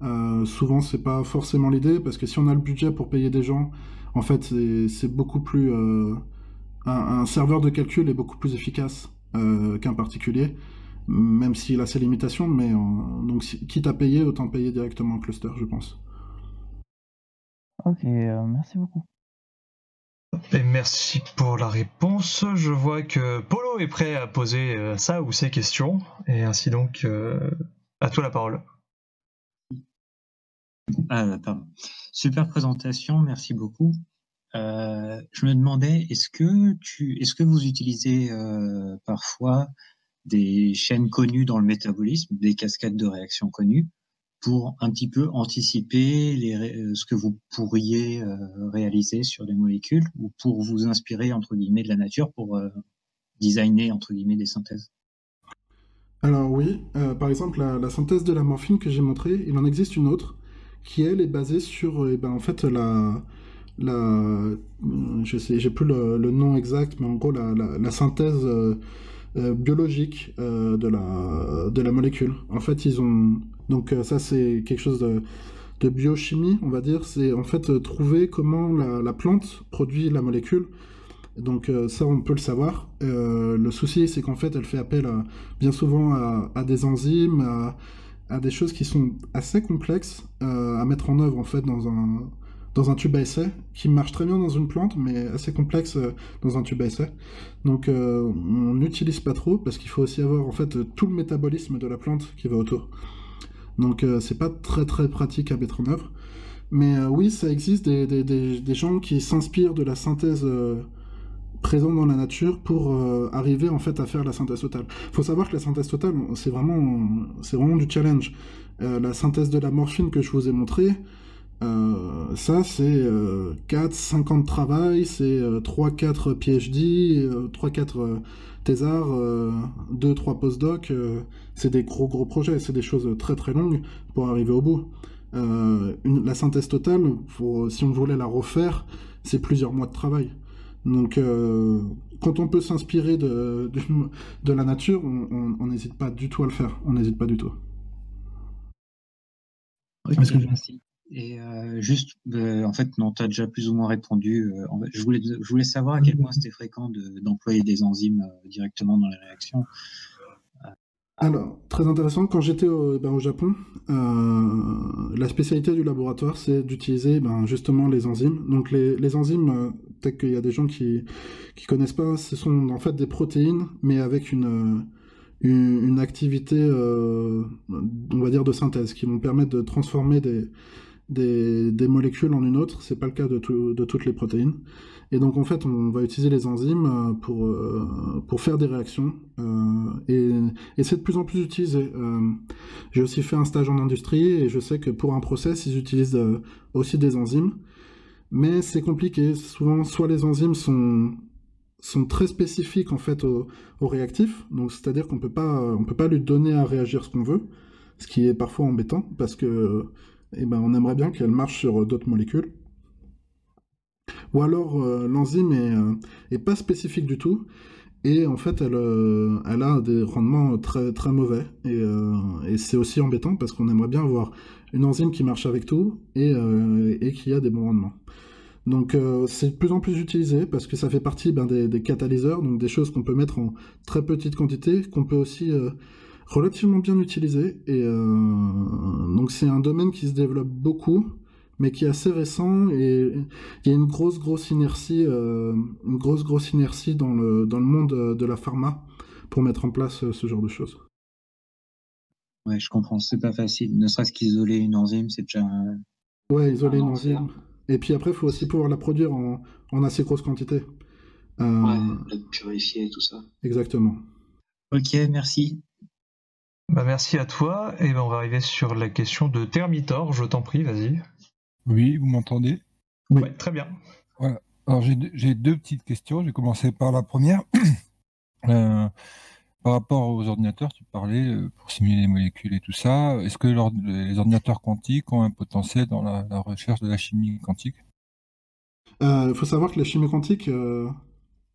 S2: Euh, souvent, c'est pas forcément l'idée, parce que si on a le budget pour payer des gens, en fait, c'est beaucoup plus... un serveur de calcul est beaucoup plus efficace euh, qu'un particulier, même s'il a ses limitations, mais euh, donc si- quitte à payer, autant payer directement en cluster, je pense.
S4: Ok, euh, merci beaucoup.
S1: Et merci pour la réponse. Je vois que Polo est prêt à poser euh, sa ou ses questions, et ainsi donc, euh, à toi la parole.
S5: Ah, pardon. Super présentation, merci beaucoup. Euh, je me demandais, est-ce que est-ce que vous utilisez euh, parfois des chaînes connues dans le métabolisme, des cascades de réactions connues, pour un petit peu anticiper les, euh, ce que vous pourriez réaliser sur des molécules, ou pour vous inspirer entre guillemets de la nature pour designer entre guillemets des synthèses?
S2: Alors oui, par exemple la, la, synthèse de la morphine que j'ai montrée, il en existe une autre qui elle est basée sur, eh ben, en fait la la, je sais, j'ai plus le, nom exact, mais en gros la, la, synthèse euh, euh, biologique euh, de, la, de la molécule. En fait, ils ont donc ça c'est quelque chose de, de, biochimie, on va dire. C'est en fait trouver comment la, la, plante produit la molécule. Donc ça, on peut le savoir. le souci, c'est qu'en fait, elle fait appel bien souvent à, des enzymes, à, des choses qui sont assez complexes à mettre en œuvre en fait dans un dans un tube à essai, qui marche très bien dans une plante, mais assez complexe euh, dans un tube à essai. Donc euh, on n'utilise pas trop, parce qu'il faut aussi avoir en fait tout le métabolisme de la plante qui va autour. Donc euh, c'est pas très très pratique à mettre en œuvre. Mais oui, ça existe des, des, des, gens qui s'inspirent de la synthèse présente dans la nature pour arriver en fait à faire la synthèse totale. Faut savoir que la synthèse totale, c'est vraiment, c'est vraiment du challenge. la synthèse de la morphine que je vous ai montré, euh, ça, c'est 4-5 ans de travail, c'est 3-4 PhD, 3-4 thésards, 2-3 postdocs. c'est des gros gros projets, c'est des choses très très longues pour arriver au bout. Euh, la synthèse totale, si on voulait la refaire, c'est plusieurs mois de travail. Donc, euh, quand on peut s'inspirer de, de, la nature, on n'hésite pas du tout à le faire. On n'hésite pas du tout.
S5: Que merci. Et euh, juste, euh, en fait, non, tu as déjà plus ou moins répondu. Euh, je, voulais, je voulais savoir à quel point c'était fréquent d'employer des enzymes directement dans les réactions.
S2: Alors, très intéressant, quand j'étais au, ben, au, Japon, la spécialité du laboratoire, c'est d'utiliser ben, justement les enzymes. Donc les, les enzymes, peut-être qu'il y a des gens qui ne connaissent pas, ce sont en fait des protéines, mais avec une, une, une activité, on va dire, de synthèse, qui vont permettre de transformer des, des, molécules en une autre. C'est pas le cas de, toutes les protéines. Et donc en fait, on va utiliser les enzymes euh, pour, euh, pour faire des réactions. Euh, et, c'est de plus en plus utilisé. J'ai aussi fait un stage en industrie et je sais que pour un process, ils utilisent aussi des enzymes. Mais c'est compliqué. Souvent, soit les enzymes sont très spécifiques en fait au, au réactif, donc c'est-à-dire qu'on peut pas on peut pas lui donner à réagir ce qu'on veut, ce qui est parfois embêtant parce que eh ben, on aimerait bien qu'elle marche sur euh, d'autres molécules. Ou alors euh, l'enzyme euh, est, pas spécifique du tout et en fait elle, a des rendements très, très mauvais et, c'est aussi embêtant parce qu'on aimerait bien avoir une enzyme qui marche avec tout et, et qui a des bons rendements. Donc c'est de plus en plus utilisé parce que ça fait partie ben, des, catalyseurs, donc des choses qu'on peut mettre en très petite quantité, qu'on peut aussi relativement bien utilisé. Et euh, donc c'est un domaine qui se développe beaucoup, mais qui est assez récent. Et il y a une grosse, grosse inertie, euh, une grosse, grosse inertie dans le, dans le monde de la pharma pour mettre en place euh, ce genre de choses.
S5: Ouais, je comprends, c'est pas facile. Ne serait-ce qu'isoler une enzyme, c'est déjà.
S2: Ouais, isoler une enzyme. Et puis après, il faut aussi pouvoir la produire en, en assez grosse quantité.
S3: Ouais, la purifier, tout ça.
S2: Exactement.
S5: Ok, merci.
S1: Bah, merci à toi. Et ben, on va arriver sur la question de Termitor. Je t'en prie, vas-y.
S6: Oui, vous m'entendez?
S1: Oui, très bien.
S6: Voilà. Alors j'ai deux petites questions. Je vais commencer par la première. Euh, par rapport aux ordinateurs, tu parlais euh, pour simuler les molécules et tout ça. Est-ce que les ordinateurs quantiques ont un potentiel dans la, recherche de la chimie quantique?
S2: Il euh, faut savoir que la chimie quantique,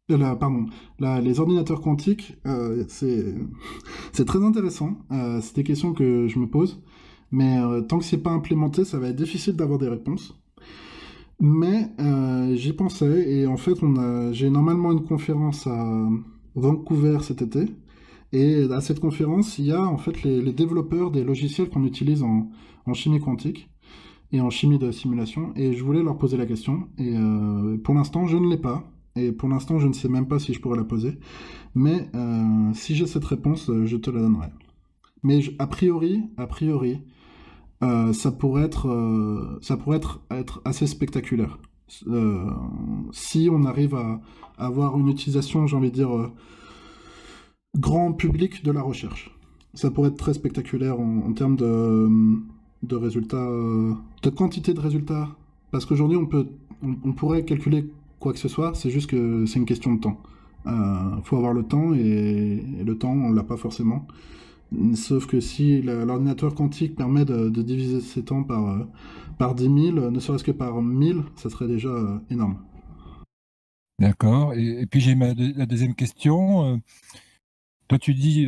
S2: pardon, les ordinateurs quantiques, euh, c'est très intéressant. Euh, c'est des questions que je me pose. Mais euh, tant que c'est pas implémenté, ça va être difficile d'avoir des réponses. Mais j'y pensais et en fait, j'ai normalement une conférence à Vancouver cet été. Et à cette conférence, il y a en fait les, développeurs des logiciels qu'on utilise en, chimie quantique et en chimie de simulation. Et je voulais leur poser la question. Et pour l'instant, je ne l'ai pas. Et pour l'instant, je ne sais même pas si je pourrais la poser. Mais euh, si j'ai cette réponse, euh, je te la donnerai. Mais a priori, a priori, ça pourrait être, ça pourrait être, assez spectaculaire. si on arrive à, avoir une utilisation, j'ai envie de dire, grand public de la recherche. Ça pourrait être très spectaculaire en, termes de, résultats, de quantité de résultats. Parce qu'aujourd'hui, on, on, pourrait calculer quoi que ce soit, c'est juste que c'est une question de temps. Il euh, faut avoir le temps et, le temps, on l'a pas forcément. Sauf que si l'ordinateur quantique permet de, diviser ces temps par, euh, par 10 000, ne serait-ce que par 1000, ça serait déjà euh, énorme.
S6: D'accord. Et, puis j'ai la deuxième question. Toi, tu dis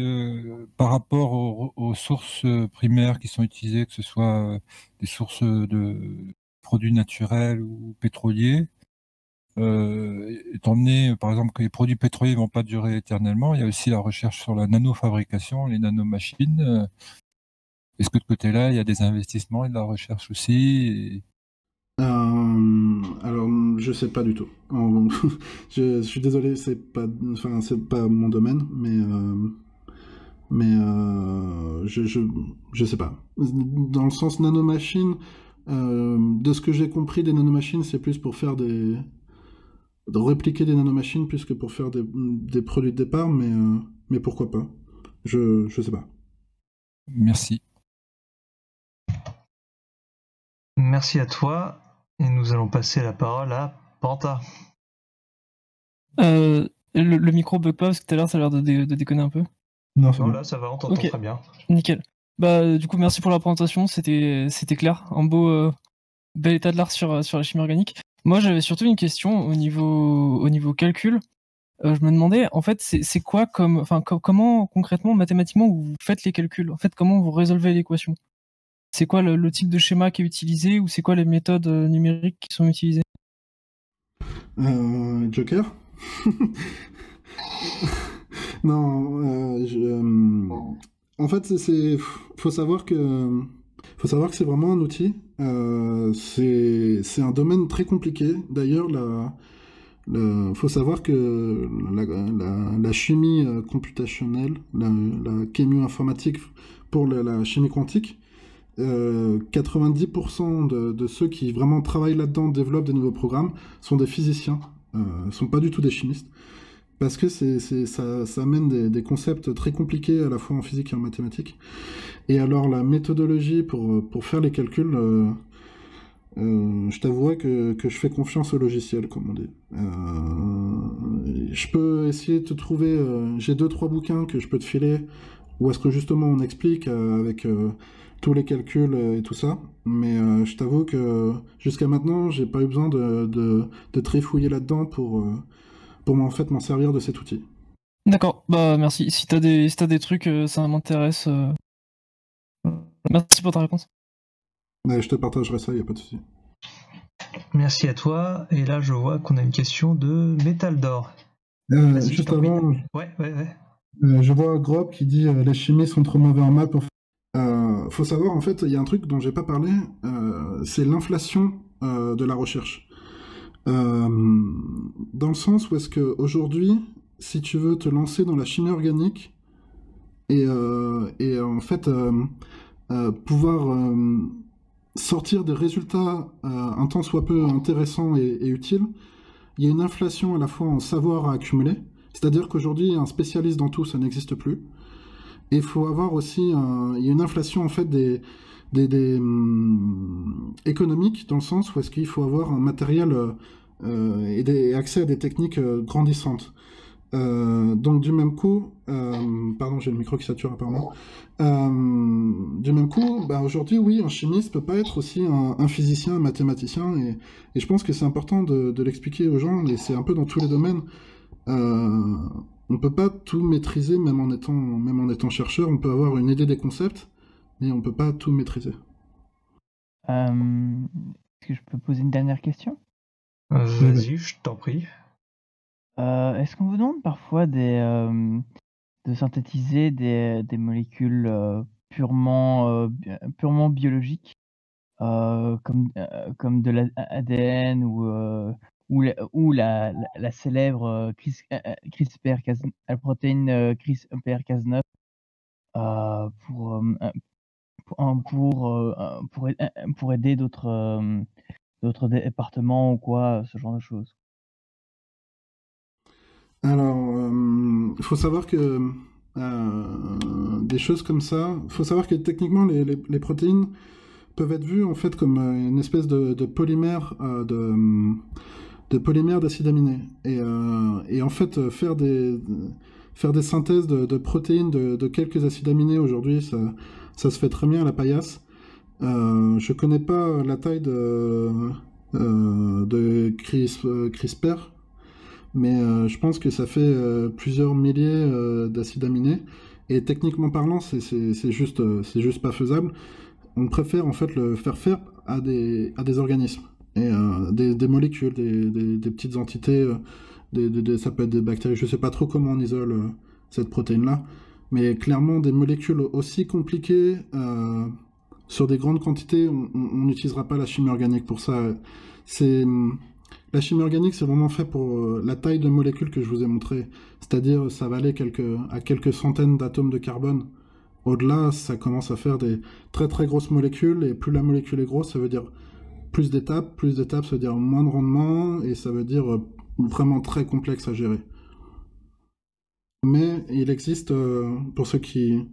S6: par rapport aux, sources primaires qui sont utilisées, que ce soit des sources de produits naturels ou pétroliers, euh, étant donné, par exemple, que les produits pétroliers ne vont pas durer éternellement, il y a aussi la recherche sur la nanofabrication, les nanomachines. Euh, est-ce que de côté-là, il y a des investissements et de la recherche aussi
S2: euh, alors, je sais pas du tout. je, suis désolé, c'est pas, enfin, pas mon domaine, mais mais je, je, je sais pas. Dans le sens nanomachine, de ce que j'ai compris des nanomachines, c'est plus pour faire des de répliquer des nanomachines plus que pour faire des, produits de départ, mais, euh, mais pourquoi pas Je ne sais pas.
S6: Merci.
S1: Merci à toi. Et nous allons passer la parole à Panta.
S7: Euh, le, micro bug pas parce que tout à l'heure ça a l'air de, déconner un peu.
S1: Non, là ça va, on t'entend très bien.
S7: Nickel. Bah du coup merci pour la présentation, c'était c'était clair, un beau euh, bel état de l'art sur, sur la chimie organique. Moi, j'avais surtout une question au niveau, au niveau calcul. Euh, je me demandais, en fait, c'est quoi comme, enfin, comment concrètement, mathématiquement, vous faites les calculs? En fait, comment vous résolvez l'équation? C'est quoi le, type de schéma qui est utilisé ou c'est quoi les méthodes euh, numériques qui sont utilisées?
S2: Euh, Joker? Non, en fait, c'est, faut savoir que faut savoir que c'est vraiment un outil. Euh, c'est un domaine très compliqué. D'ailleurs, il faut savoir que la, chimie euh, computationnelle, la, la informatique pour la, chimie quantique, 90% euh, de, ceux qui vraiment travaillent là-dedans, développent des nouveaux programmes, sont des physiciens, ne sont pas du tout des chimistes. Parce que c'est, ça, ça, amène des, concepts très compliqués à la fois en physique et en mathématiques. Et alors la méthodologie pour, pour faire les calculs, euh, euh, je t'avouerai que, que, je fais confiance au logiciel, comme on dit. Euh, je peux essayer de te trouver, j'ai deux trois bouquins que je peux te filer, où est-ce que justement on explique avec tous les calculs et tout ça. Mais je t'avoue que jusqu'à maintenant, j'ai pas eu besoin de, de, de là-dedans pour pour en fait m'en servir de cet outil.
S7: D'accord, bah merci. Si t'as des, si as des trucs, euh, ça m'intéresse. Euh. Merci pour ta réponse.
S2: je te partagerai ça, y a pas de souci.
S1: Merci à toi. Et là, je vois qu'on a une question de Métal d'Or.
S2: Euh, juste avant,
S1: ouais, ouais, ouais.
S2: je vois Grob qui dit les chimies sont trop mauvais en maths. Pour... faut savoir, en fait, il y a un truc dont j'ai pas parlé, c'est l'inflation de la recherche. Euh, dans le sens où est-ce que aujourd'hui, si tu veux te lancer dans la chimie organique et, euh, et en fait euh, pouvoir sortir des résultats un tant soit peu intéressants et, utiles, il y a une inflation à la fois en savoir à accumuler. C'est-à-dire qu'aujourd'hui, un spécialiste dans tout, ça n'existe plus. Et il faut avoir aussi, il y a une inflation en fait des, des, hum, économiques dans le sens où est-ce qu'il faut avoir un matériel euh, et, des, accès à des techniques euh, grandissantes. Euh, donc du même coup, pardon, j'ai le micro qui sature apparemment. du même coup, bah, aujourd'hui, oui, un chimiste peut pas être aussi un, physicien, un mathématicien, et, et je pense que c'est important de, de l'expliquer aux gens, et c'est un peu dans tous les domaines. on peut pas tout maîtriser, même en étant, même en étant chercheur. On peut avoir une idée des concepts, mais on peut pas tout maîtriser.
S4: Est-ce que je peux poser une dernière question?
S1: Euh, vas-y, je t'en prie.
S4: Euh, est-ce qu'on vous demande parfois des, euh, de synthétiser des, des molécules purement, purement biologiques, comme, comme de l'ADN ou, ou, la, ou la, la, célèbre CRISPR-Cas, la protéine CRISPR-Cas9, pour, pour, pour, pour aider d'autres d'autres départements ou quoi, ce genre de choses
S2: Alors, il faut savoir que des choses comme ça, il faut savoir que techniquement, les, protéines peuvent être vues en fait comme une espèce de, polymère de de polymères d'acides aminés. Et, euh, et, en fait, faire des, faire des synthèses de, de protéines de, de, quelques acides aminés aujourd'hui, ça, ça, se fait très bien à la paillasse. Euh, je connais pas la taille de, euh, de CRISPR, mais euh, je pense que ça fait euh, plusieurs milliers euh, d'acides aminés. Et techniquement parlant, c'est juste, c'est juste pas faisable. On préfère en fait le faire faire à des, à des organismes et euh, des, molécules, des, petites entités, euh, ça peut être des bactéries, je ne sais pas trop comment on isole euh, cette protéine-là, mais clairement des molécules aussi compliquées sur des grandes quantités, on n'utilisera pas la chimie organique pour ça. La chimie organique, c'est vraiment fait pour la taille de molécules que je vous ai montré, c'est-à-dire ça va aller à quelques centaines d'atomes de carbone. Au-delà, ça commence à faire des très très grosses molécules, et plus la molécule est grosse, ça veut dire plus d'étapes, plus d'étapes, ça veut dire moins de rendement, et ça veut dire euh, vraiment très complexe à gérer. Mais il existe, euh, pour ceux qui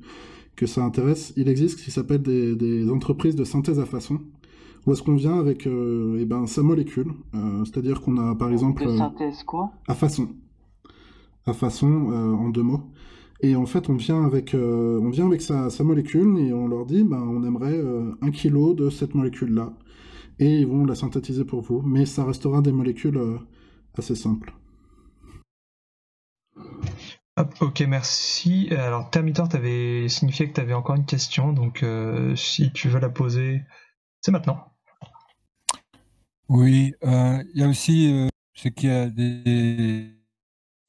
S2: que ça intéresse, il existe ce qui s'appelle des, entreprises de synthèse à façon, où est-ce qu'on vient avec euh, eh ben, sa molécule, c'est-à-dire qu'on a par exemple...
S4: synthèse quoi?
S2: À façon. À façon, en deux mots. Et en fait, on vient avec, on vient avec sa, sa, molécule et on leur dit, ben, on aimerait un kilo de cette molécule-là et ils vont la synthétiser pour vous, mais ça restera des molécules euh, assez simples.
S1: Ok, merci. Alors, Termitor, tu avais signifié que tu avais encore une question, donc euh, si tu veux la poser, c'est maintenant.
S6: Oui, euh, il y a aussi, ce qu'il y a des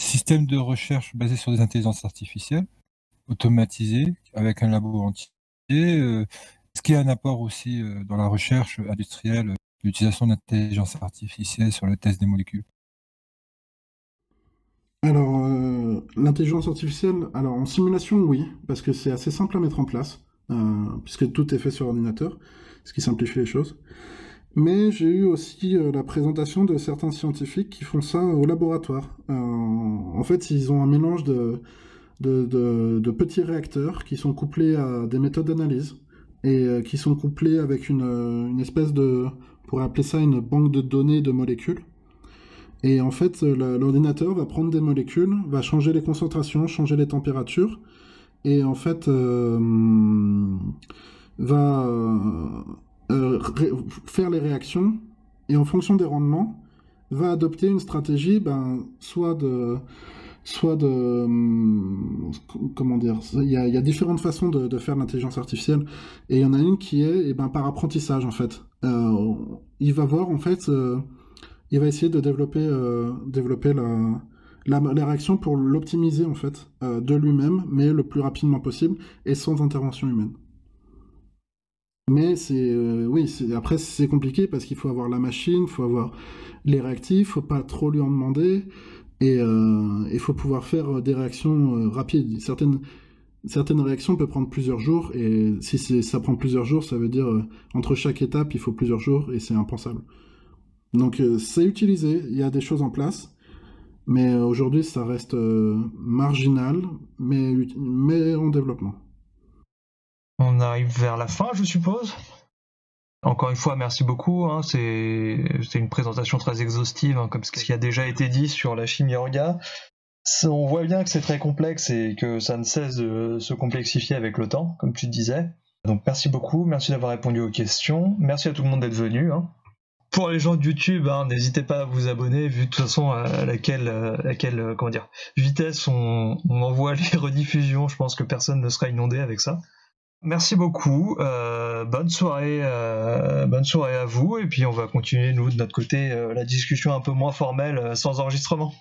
S6: systèmes de recherche basés sur des intelligences artificielles, automatisés, avec un labo entier. Est-ce qu'il y a un apport aussi euh, dans la recherche industrielle, euh, l'utilisation d'intelligence artificielle sur le test des molécules?
S2: Alors, euh, l'intelligence artificielle, alors en simulation, oui, parce que c'est assez simple à mettre en place, puisque tout est fait sur ordinateur, ce qui simplifie les choses. Mais j'ai eu aussi la présentation de certains scientifiques qui font ça au laboratoire. en fait, ils ont un mélange de, de, petits réacteurs qui sont couplés à des méthodes d'analyse et euh, qui sont couplés avec une, euh, une, espèce de, on pourrait appeler ça une banque de données de molécules. Et en fait, euh, l'ordinateur va prendre des molécules, va changer les concentrations, changer les températures, et en fait va faire les réactions, et en fonction des rendements, va adopter une stratégie, ben, soit de soit de comment dire il y, a, différentes façons de, faire l'intelligence artificielle et il y en a une qui est eh ben, par apprentissage en fait. Euh, il va voir en fait euh, il va essayer de développer euh, développer la, la, réaction pour l'optimiser en fait de lui-même mais le plus rapidement possible et sans intervention humaine mais c'est oui après c'est compliqué parce qu'il faut avoir la machine il faut avoir les réactifs faut pas trop lui en demander et euh, il faut pouvoir faire des réactions euh, rapides. Certaines, certaines réactions peuvent prendre plusieurs jours, et si ça prend plusieurs jours, ça veut dire euh, entre chaque étape, il faut plusieurs jours, et c'est impensable. Donc c'est utilisé, il y a des choses en place, mais aujourd'hui ça reste marginal, mais, mais en développement.
S1: On arrive vers la fin, je suppose encore une fois, merci beaucoup. Hein, c'est une présentation très exhaustive, hein, comme ce qui a déjà été dit sur la chimie orga. On voit bien que c'est très complexe et que ça ne cesse de se complexifier avec le temps, comme tu disais. Donc merci beaucoup, merci d'avoir répondu aux questions. Merci à tout le monde d'être venu. Hein. Pour les gens de YouTube, n'hésitez pas à vous abonner, vu de toute façon à laquelle, laquelle comment dire, vitesse on, envoie les rediffusions. Je pense que personne ne sera inondé avec ça. Merci beaucoup. Euh, bonne soirée, euh, bonne soirée à vous. Et puis on va continuer nous de notre côté euh, la discussion un peu moins formelle sans enregistrement.